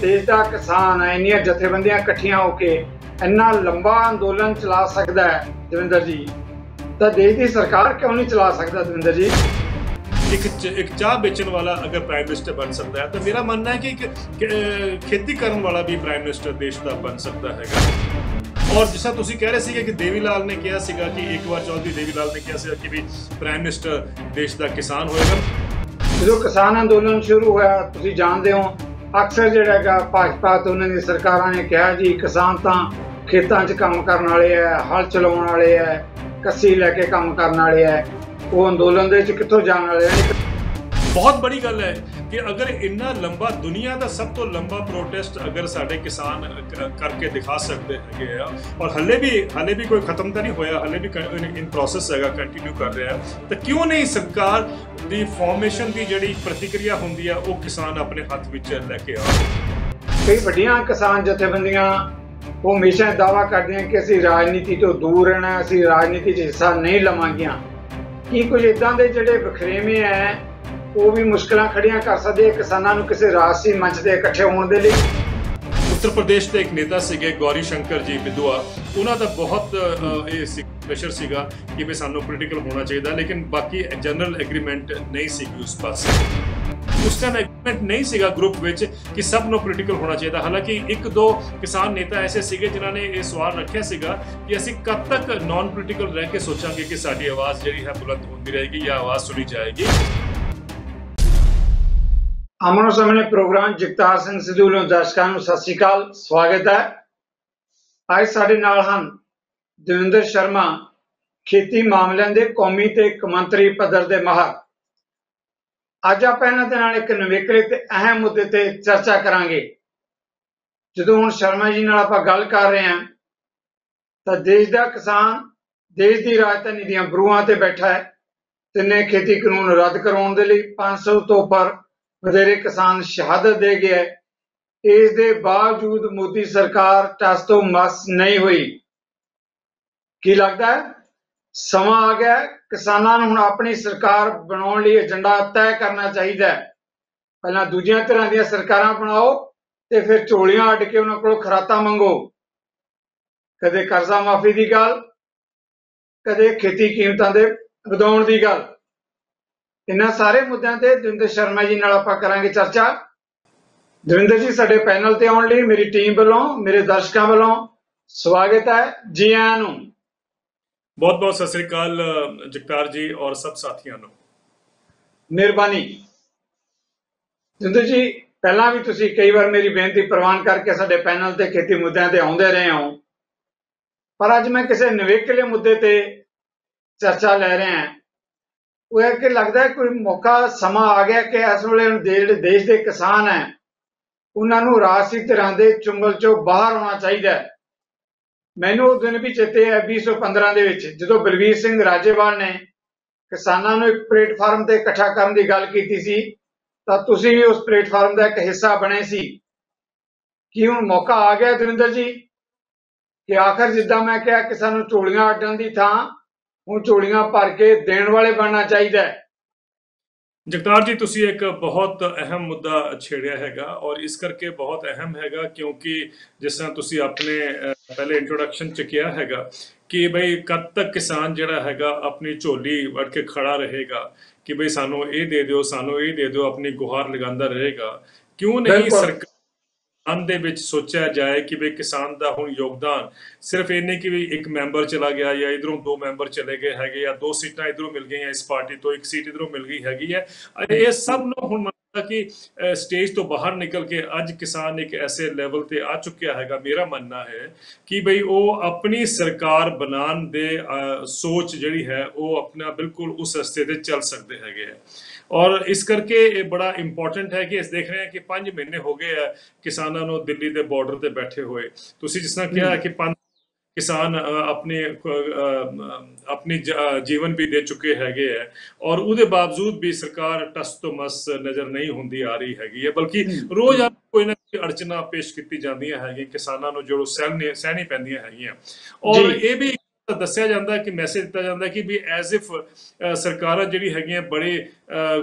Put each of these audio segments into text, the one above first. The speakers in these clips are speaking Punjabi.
ਦੇਸ਼ ਦਾ ਕਿਸਾਨ ਹੈ ਇੰਨੀਆਂ ਜਥੇਬੰਦੀਆਂ ਇਕੱਠੀਆਂ ਹੋ ਕੇ ਇੰਨਾ ਲੰਬਾ ਅੰਦੋਲਨ ਚਲਾ ਸਕਦਾ ਹੈ ਦਵਿੰਦਰ ਜੀ। ਤਾਂ ਦੇਸ਼ ਦੀ ਸਰਕਾਰ ਕਿਉਂ ਨਹੀਂ ਚਲਾ ਸਕਦਾ ਦਵਿੰਦਰ ਜੀ? ਇੱਕ ਇੱਕ ਚਾਹ ਵੇਚਣ ਵਾਲਾ ਅਗਰ ਪ੍ਰਾਈਮ ਮਿਨਿਸਟਰ ਬਣ ਸਕਦਾ ਹੈ ਤਾਂ ਮੇਰਾ ਮੰਨਣਾ ਹੈ ਕਿ ਇੱਕ ਖੇਤੀ ਕਰਨ ਵਾਲਾ ਵੀ ਪ੍ਰਾਈਮ ਮਿਨਿਸਟਰ ਦੇਸ਼ ਦਾ ਬਣ ਸਕਦਾ ਹੈਗਾ। ਔਰ ਜਿਸ ਤੁਸੀਂ ਕਹਿ ਰਹੇ ਸੀਗੇ ਕਿ ਦੇਵੀ ਲਾਲ ਨੇ ਕਿਹਾ ਸੀਗਾ ਕਿ ਇੱਕ ਵਾਰ ਚੌਧਰੀ ਦੇਵੀ ਲਾਲ ਨੇ ਕਿਹਾ ਸੀਗਾ ਕਿ ਵੀ ਪ੍ਰਾਈਮ ਮਿਨਿਸਟਰ ਦੇਸ਼ ਦਾ ਕਿਸਾਨ ਹੋਏਗਾ। ਜਦੋਂ ਕਿਸਾਨ ਅੰਦੋਲਨ ਸ਼ੁਰੂ ਹੋਇਆ ਤੁਸੀਂ ਜਾਣਦੇ ਹੋ ਅਕਸਰ ਜਿਹੜਾ ਹੈਗਾ ਭਾਜਪਾ ਤੇ ਉਹਨਾਂ ਦੀ ਸਰਕਾਰਾਂ ਨੇ ਕਿਹਾ ਜੀ, ਕਿਸਾਨ ਤਾਂ ਖੇਤਾਂ 'ਚ ਕੰਮ ਕਰਨ ਵਾਲੇ ਆ, ਹਲ ਚਲਾਉਣ ਵਾਲੇ ਆ, ਕੱਸੀ ਲੈ ਕੇ ਕੰਮ ਕਰਨ ਵਾਲੇ ਆ, ਉਹ ਅੰਦੋਲਨ ਦੇ ਵਿੱਚ ਕਿੱਥੋਂ ਜਾਣ ਵਾਲੇ ਆ? ਬਹੁਤ ਬੜੀ ਗੱਲ ਹੈ। ਕਿ ਅਗਰ ਇੰਨਾ ਲੰਬਾ ਦੁਨੀਆ ਦਾ ਸਭ ਤੋਂ ਲੰਬਾ ਪ੍ਰੋਟੈਸਟ ਅਗਰ ਸਾਡੇ ਕਿਸਾਨ ਕਰਕੇ ਦਿਖਾ ਸਕਦੇ ਹੈਗੇ ਆ, ਔਰ ਹੱਲੇ ਵੀ ਹੱਲੇ ਵੀ ਕੋਈ ਖਤਮ ਤਾਂ ਨਹੀਂ ਹੋਇਆ, ਹੱਲੇ ਵੀ ਇਨ ਪ੍ਰੋਸੈਸ ਹੈਗਾ ਕੰਟੀਨਿਊ ਕਰ ਰਿਹਾ, ਤਾਂ ਕਿਉਂ ਨਹੀਂ ਸਰਕਾਰ ਦੀ ਫਾਰਮੇਸ਼ਨ ਦੀ ਜਿਹੜੀ ਪ੍ਰਤੀਕਿਰਿਆ ਹੁੰਦੀ ਆ, ਉਹ ਕਿਸਾਨ ਆਪਣੇ ਹੱਥ ਵਿੱਚ ਲੈ ਕੇ ਆ? ਕਈ ਵੱਡੀਆਂ ਕਿਸਾਨ ਜਥੇਬੰਦੀਆਂ ਉਹ ਹਮੇਸ਼ਾ ਦਾਵਾ ਕਰਦੀਆਂ ਕਿ ਅਸੀਂ ਰਾਜਨੀਤੀ ਤੋਂ ਦੂਰ ਰਹਿਣਾ ਅਸੀਂ ਰਾਜਨੀਤੀ 'ਚ ਹਿੱਸਾ ਨਹੀਂ ਲਵਾਂਗੀਆਂ। ਕੀ ਕੁਝ ਇਦਾਂ ਦੇ ਜਿਹੜੇ ਵਖਰੇਵੇਂ ਐ ਉਹ ਵੀ ਮੁਸ਼ਕਲਾਂ ਖੜੀਆਂ ਕਰ ਸਕਦੇ ਕਿਸਾਨਾਂ ਨੂੰ ਕਿਸੇ ਰਾਜਸੀ ਮੰਚ ਤੇ ਇਕੱਠੇ ਹੋਣ ਦੇ ਲਈ। ਉੱਤਰ ਪ੍ਰਦੇਸ਼ ਦੇ ਇੱਕ ਨੇਤਾ ਸੀਗੇ, ਗੌਰੀ ਸ਼ੰਕਰ ਜੀ ਵਿਦਵਾ ਉਹਨਾਂ ਦਾ ਬਹੁਤ ਇਹ ਸੀ ਪ੍ਰੈਸ਼ਰ ਸੀਗਾ ਕਿ ਵੀ ਸਾਨੂੰ ਪੋਲੀਟੀਕਲ ਹੋਣਾ ਚਾਹੀਦਾ, ਲੇਕਿਨ ਬਾਕੀ ਜਨਰਲ ਐਗਰੀਮੈਂਟ ਨਹੀਂ ਸੀਗੀ ਉਸ ਪਾਸੇ। ਉਸ ਟਾਈਮ ਐਗਰੀਮੈਂਟ ਨਹੀਂ ਸੀਗਾ ਗਰੁੱਪ ਵਿੱਚ ਕਿ ਸਭ ਨੂੰ ਪੋਲੀਟੀਕਲ ਹੋਣਾ ਚਾਹੀਦਾ। ਹਾਲਾਂਕਿ ਇੱਕ ਦੋ ਕਿਸਾਨ ਨੇਤਾ ਐਸੇ ਸੀਗੇ ਜਿਨ੍ਹਾਂ ਨੇ ਇਹ ਸਵਾਲ ਰੱਖਿਆ ਸੀਗਾ ਕਿ ਅਸੀਂ ਕਦ ਤੱਕ ਨਾਨ ਪੋਲੀਟੀਕਲ ਰਹਿ ਕੇ ਸੋਚਾਂਗੇ ਕਿ ਸਾਡੀ ਆਵਾਜ਼ ਜਿਹੜੀ ਹੈ ਬੁਲੰਦ ਹੁੰਦੀ ਰਹੇਗੀ ਜਾਂ ਆਵਾਜ਼ ਸੁਣੀ ਜਾਏਗੀ। ਅਮਨੋ ਸਾਹਮਣੇ ਪ੍ਰੋਗਰਾਮ ਜਗਤਾਰ ਸਿੰਘ ਸਿੱਧੂ ਵੱਲੋਂ ਦਰਸ਼ਕਾਂ ਨੂੰ ਸਤਿ ਸ਼੍ਰੀ ਅਕਾਲ ਸਵਾਗਤ ਹੈ ਅੱਜ ਸਾਡੇ ਨਾਲ ਹਨ ਦਵਿੰਦਰ ਸ਼ਰਮਾ ਖੇਤੀ ਮਾਮਲਿਆਂ ਦੇ ਕੌਮੀ ਤੇ ਕਮੰਤਰੀ ਪੱਧਰ ਦੇ ਮਾਹਰ ਅੱਜ ਆਪਾਂ ਇਹਨਾਂ ਦੇ ਨਾਲ ਇੱਕ ਨਵੇਕਲੇ ਤੇ ਅਹਿਮ ਮੁੱਦੇ ਤੇ ਚਰਚਾ ਕਰਾਂਗੇ ਜਦੋਂ ਹੁਣ ਸ਼ਰਮਾ ਜੀ ਨਾਲ ਆਪਾਂ ਗੱਲ ਕਰ ਰਹੇ ਹਾਂ ਤਾਂ ਦੇਸ਼ ਦਾ ਕਿਸਾਨ ਦੇਸ਼ ਦੀ ਰਾਜਧਾਨੀ ਦੀਆਂ ਬਰੂਹਾਂ ਤੇ ਬੈਠਾ ਹੈ ਤਿੰਨੇ ਖੇਤੀ ਕਾਨੂੰਨ ਰੱਦ ਕਰਾਉਣ ਦੇ ਲਈ 500 ਤੋਂ ਉੱਪਰ ਵਧੇਰੇ ਕਿਸਾਨ ਸ਼ਹਾਦਤ ਦੇ ਗਏ ਇਸ ਦੇ ਬਾਵਜੂਦ ਮੋਦੀ ਸਰਕਾਰ ਟਸ ਤੋਂ ਮਸ ਨਹੀਂ ਹੋਈ। ਕੀ ਲੱਗਦਾ ਹੈ? ਸਮਾਂ ਆ ਗਿਆ ਕਿਸਾਨਾਂ ਨੂੰ ਹੁਣ ਆਪਣੀ ਸਰਕਾਰ ਬਣਾਉਣ ਲਈ ਏਜੰਡਾ ਤੈਅ ਕਰਨਾ ਚਾਹੀਦਾ ਹੈ। ਪਹਿਲਾਂ ਦੂਜੀਆਂ ਤਰ੍ਹਾਂ ਦੀਆਂ ਸਰਕਾਰਾਂ ਬਣਾਓ ਤੇ ਫਿਰ ਝੋਲੀਆਂ ਅੱਡ ਕੇ ਉਹਨਾਂ ਕੋਲੋਂ ਖਰਾਤਾ ਮੰਗੋ। ਕਦੇ ਕਰਜ਼ਾ ਮਾਫੀ ਦੀ ਗੱਲ, ਕਦੇ ਖੇਤੀ ਕੀਮਤਾਂ ਦੇ ਵਧਾਉਣ ਦੀ ਗੱਲ। ਇਹਨਾਂ ਸਾਰੇ ਮੁੱਦਿਆਂ ਤੇ ਦਵਿੰਦਰ ਸ਼ਰਮਾ ਜੀ ਨਾਲ ਆਪਾਂ ਕਰਾਂਗੇ ਚਰਚਾ। ਦਵਿੰਦਰ ਜੀ ਸਾਡੇ ਪੈਨਲ ਤੇ ਆਉਣ ਲਈ ਮੇਰੀ ਟੀਮ ਵੱਲੋਂ ਮੇਰੇ ਦਰਸ਼ਕਾਂ ਵੱਲੋਂ ਸਵਾਗਤ ਹੈ ਜੀ ਆਇਆਂ ਨੂੰ। ਬਹੁਤ ਬਹੁਤ ਸਤਿ ਸ੍ਰੀ ਅਕਾਲ ਜਗਤਾਰ ਜੀ ਔਰ ਸਭ ਸਾਥੀਆਂ ਨੂੰ। ਮਿਹਰਬਾਨੀ। ਜਿੰਦਰ ਜੀ ਪਹਿਲਾਂ ਵੀ ਤੁਸੀਂ ਕਈ ਵਾਰ ਮੇਰੀ ਬੇਨਤੀ ਪ੍ਰਵਾਨ ਕਰਕੇ ਸਾਡੇ ਪੈਨਲ ਤੇ ਖੇਤੀ ਮੁੱਦਿਆਂ ਤੇ ਆਉਂਦੇ ਰਹੇ ਹੋ। ਪਰ ਅੱਜ ਮੈਂ ਕਿਸੇ ਨਵੇਕਲੇ ਮੁੱਦੇ ਤੇ ਚਰਚਾ ਲੈ ਰਿਹਾ ਹਾਂ। ਉਹ ਹੈ ਕਿ ਲੱਗਦਾ ਹੈ ਕੋਈ ਮੌਕਾ, ਸਮਾਂ ਆ ਗਿਆ ਕਿ ਇਸ ਵੇਲੇ ਹੁਣ ਜਿਹੜੇ ਦੇਸ਼ ਦੇ ਕਿਸਾਨ ਹੈ, ਉਹਨਾਂ ਨੂੰ ਰਾਜਸੀ ਤਰ੍ਹਾਂ ਦੇ ਚੁੰਗਲ ਚੋਂ ਬਾਹਰ ਆਉਣਾ ਚਾਹੀਦਾ ਹੈ। ਮੈਨੂੰ ਉਹ ਦਿਨ ਵੀ ਚੇਤੇ ਹੈ 2015 ਦੇ ਵਿੱਚ, ਜਦੋਂ ਬਲਵੀਰ ਸਿੰਘ ਰਾਜੇਵਾਲ ਨੇ ਕਿਸਾਨਾਂ ਨੂੰ ਇੱਕ ਪਲੇਟਫਾਰਮ ਤੇ ਇਕੱਠਾ ਕਰਨ ਦੀ ਗੱਲ ਕੀਤੀ ਸੀ, ਤਾਂ ਤੁਸੀਂ ਵੀ ਉਸ ਪਲੇਟਫਾਰਮ ਦਾ ਇੱਕ ਹਿੱਸਾ ਬਣੇ ਸੀ। ਕੀ ਹੁਣ ਮੌਕਾ ਆ ਗਿਆ ਦਵਿੰਦਰ ਜੀ? ਕਿ ਆਖਰ ਜਿੱਦਾਂ ਮੈਂ ਕਿਹਾ ਕਿ ਸਾਨੂੰ ਝੋਲੀਆਂ ਅੱਡਣ ਦੀ ਥਾਂ ਹੁਣ ਝੋਲੀਆਂ ਭਰ ਕੇ ਦੇਣ ਵਾਲੇ ਬਣਨਾ ਚਾਹੀਦਾ ਹੈ ਜਗਤਾਰ ਜੀ ਤੁਸੀਂ ਇੱਕ ਬਹੁਤ ਅਹਿਮ ਮੁੱਦਾ ਛੇੜਿਆ ਹੈਗਾ ਔਰ ਇਸ ਕਰਕੇ ਬਹੁਤ ਅਹਿਮ ਹੈਗਾ ਕਿਉਂਕਿ ਜਿਸ ਤਰ੍ਹਾਂ ਤੁਸੀਂ ਆਪਣੇ ਪਹਿਲੇ ਇੰਟਰੋਡਕਸ਼ਨ ਚ ਕਿਹਾ ਹੈਗਾ ਕਿ ਬਈ ਕਦ ਤੱਕ ਕਿਸਾਨ ਜਿਹੜਾ ਹੈਗਾ ਆਪਣੀ ਝੋਲੀ ਵੜ ਕੇ ਖੜਾ ਰਹੇਗਾ ਕਿ ਬਈ ਸਾਨੂੰ ਇਹ ਦੇ ਦਿਓ ਸਾਨੂੰ ਇਹ ਦੇ ਦਿਓ ਆਪਣੀ ਗੁਹਾਰ ਲਗਾਉਂਦਾ ਰਹੇਗਾ ਕਿਉਂ ਨਹੀਂ। ਸਰਕਾਰ ਅੰਨ ਦੇ ਵਿੱਚ ਸੋਚਿਆ ਜਾਏ ਕਿ ਵੀ ਕਿਸਾਨ ਦਾ ਹੁਣ ਯੋਗਦਾਨ ਸਿਰਫ ਇੰਨੇ ਕਿ ਵੀ ਇੱਕ ਮੈਂਬਰ ਚਲਾ ਗਿਆ ਜਾਂ ਇਧਰੋਂ ਦੋ ਮੈਂਬਰ ਚਲੇ ਗਏ ਹੈਗੇ ਜਾਂ ਦੋ ਸੀਟਾਂ ਇਧਰੋਂ ਮਿਲ ਗਈਆਂ ਇਸ ਪਾਰਟੀ ਤੋਂ, ਇੱਕ ਸੀਟ ਇਧਰੋਂ ਮਿਲ ਗਈ ਹੈਗੀ ਹੈ। ਇਹ ਸਭ ਨੂੰ ਹੁਣ ਕਿ ਸਟੇਜ ਤੋਂ ਬਾਹਰ ਨਿਕਲ ਕੇ ਅੱਜ ਕਿਸਾਨ ਇੱਕ ਐਸੇ ਲੈਵਲ ਤੇ ਆ ਚੁੱਕਿਆ ਹੈਗਾ ਮੇਰਾ ਮੰਨਣਾ ਹੈ ਕਿ ਬਈ ਉਹ ਆਪਣੀ ਸਰਕਾਰ ਬਣਾਉਣ ਦੇ ਸੋਚ ਜਿਹੜੀ ਹੈ ਉਹ ਆਪਣਾ ਬਿਲਕੁਲ ਉਸ ਰਸਤੇ ਤੇ ਚੱਲ ਸਕਦੇ ਹੈਗੇ ਹੈ। ਔਰ ਇਸ ਕਰਕੇ ਇਹ ਬੜਾ ਇੰਪੋਰਟੈਂਟ ਹੈ ਕਿ ਇਸ ਦੇਖ ਰਹੇ ਹਾਂ ਕਿ 5 ਮਹੀਨੇ ਹੋ ਗਏ ਆ ਕਿਸਾਨਾਂ ਨੂੰ ਦਿੱਲੀ ਦੇ ਬਾਰਡਰ ਤੇ ਬੈਠੇ ਹੋਏ। ਤੁਸੀਂ ਜਿਸ ਤਰ੍ਹਾਂ ਕਿਹਾ ਕਿ ਪੰਜ ਕਿਸਾਨ ਆਪਣੇ ਆਪਣੀ ਜੀਵਨ ਵੀ ਦੇ ਚੁੱਕੇ ਹੈਗੇ ਹੈ ਔਰ ਉਹਦੇ ਬਾਵਜੂਦ ਵੀ ਸਰਕਾਰ ਟਸ ਤੋਂ ਮਸ ਨਜ਼ਰ ਨਹੀਂ ਹੁੰਦੀ ਆ ਰਹੀ ਹੈਗੀ ਹੈ ਬਲਕਿ ਰੋਜ਼ ਕੋਈ ਨਾ ਕੋਈ ਅੜਚਨਾ ਪੇਸ਼ ਕੀਤੀ ਜਾਂਦੀਆਂ ਹੈਗੀਆਂ ਕਿਸਾਨਾਂ ਨੂੰ ਜੋ ਸਹਿਣੇ ਸਹਿਣੀ ਪੈਂਦੀਆਂ ਹੈਗੀਆਂ ਔਰ। ਇਹ ਵੀ ਦੱਸਿਆ ਜਾਂਦਾ ਕਿ ਮੈਸੇਜ ਦਿੱਤਾ ਜਾਂਦਾ ਕਿ ਵੀ ਐਜ਼ ਇਫ ਸਰਕਾਰਾਂ ਜਿਹੜੀ ਹੈਗੀਆਂ ਬੜੇ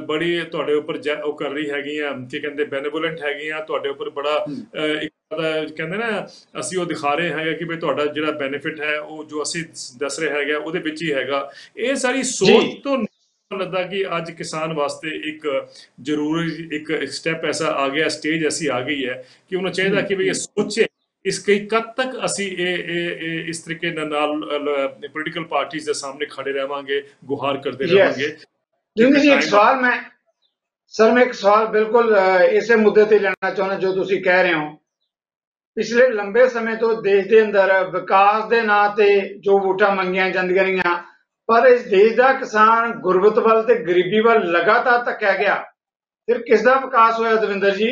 ਬੜੀ ਤੁਹਾਡੇ ਉੱਪਰ ਉਹ ਕਰ ਰਹੀ ਹੈਗੀਆਂ ਕੀ ਕਹਿੰਦੇ ਬੈਨੇਵੋਲੈਂਟ ਹੈਗੀਆਂ ਤੁਹਾਡੇ ਉੱਪਰ ਬੜਾ ਕਹਿੰਦੇ ਨਾ ਅਸੀਂ ਉਹ ਦਿਖਾ ਰਹੇ ਹੈਗੇ ਕਿ ਵੀ ਤੁਹਾਡਾ ਜਿਹੜਾ ਬੈਨੀਫਿਟ ਹੈ ਉਹ ਜੋ ਅਸੀਂ ਦੱਸ ਰਹੇ ਹੈਗੇ ਉਹਦੇ ਵਿੱਚ ਹੀ ਹੈਗਾ। ਇਹ ਸਾਰੀ ਸੋਚ। ਤੋਂ ਲੱਗਦਾ ਕਿ ਅੱਜ ਕਿਸਾਨ ਵਾਸਤੇ ਇੱਕ ਜ਼ਰੂਰੀ ਇੱਕ ਸਟੈਪ ਐਸਾ ਆ ਗਿਆ ਸਟੇਜ ਐਸੀ ਆ ਗਈ ਹੈ ਕਿ ਉਹਨੂੰ ਚਾਹੀਦਾ ਕਿ ਵੀ ਇਹ ਸੋਚੇ। ਇਸ ਕਈ ਕਦ ਤੱਕ ਅਸੀਂ ਇਹ ਇਸ ਤਰੀਕੇ ਨਾਲ ਪੋਲੀਟੀਕਲ ਪਾਰਟੀਆਂ ਦੇ ਸਾਹਮਣੇ ਖੜੇ ਰਹਾਂਗੇ ਗੁਹਾਰ ਕਰਦੇ. ਰਹਾਂਗੇ? ਜਿੰਦਰ ਜੀ ਇੱਕ ਸਵਾਲ ਮੈਂ ਸਰ ਮੈਂ ਇੱਕ ਸਵਾਲ ਬਿਲਕੁਲ ਇਸੇ ਮੁੱਦੇ ਤੇ ਲੈਣਾ ਚਾਹੁੰਦਾ ਜੋ ਤੁਸੀਂ ਕਹਿ ਰਹੇ ਹੋ। ਪਿਛਲੇ ਲੰਬੇ ਸਮੇਂ ਤੋਂ ਦੇਸ਼ ਦੇ ਅੰਦਰ ਵਿਕਾਸ ਦੇ ਨਾਂ ਤੇ ਜੋ ਵੋਟਾਂ ਮੰਗੀਆਂ ਜਾਂਦੀਆਂ ਰਹੀਆਂ ਪਰ ਇਸ ਦੇਸ਼ ਦਾ ਕਿਸਾਨ ਗੁਰਬਤ ਵੱਲ ਤੇ ਗਰੀਬੀ ਵੱਲ ਲਗਾਤਾਰ ਧੱਕਿਆ ਗਿਆ। ਫਿਰ ਕਿਸ ਦਾ ਵਿਕਾਸ ਹੋਇਆ ਦਵਿੰਦਰ ਜੀ?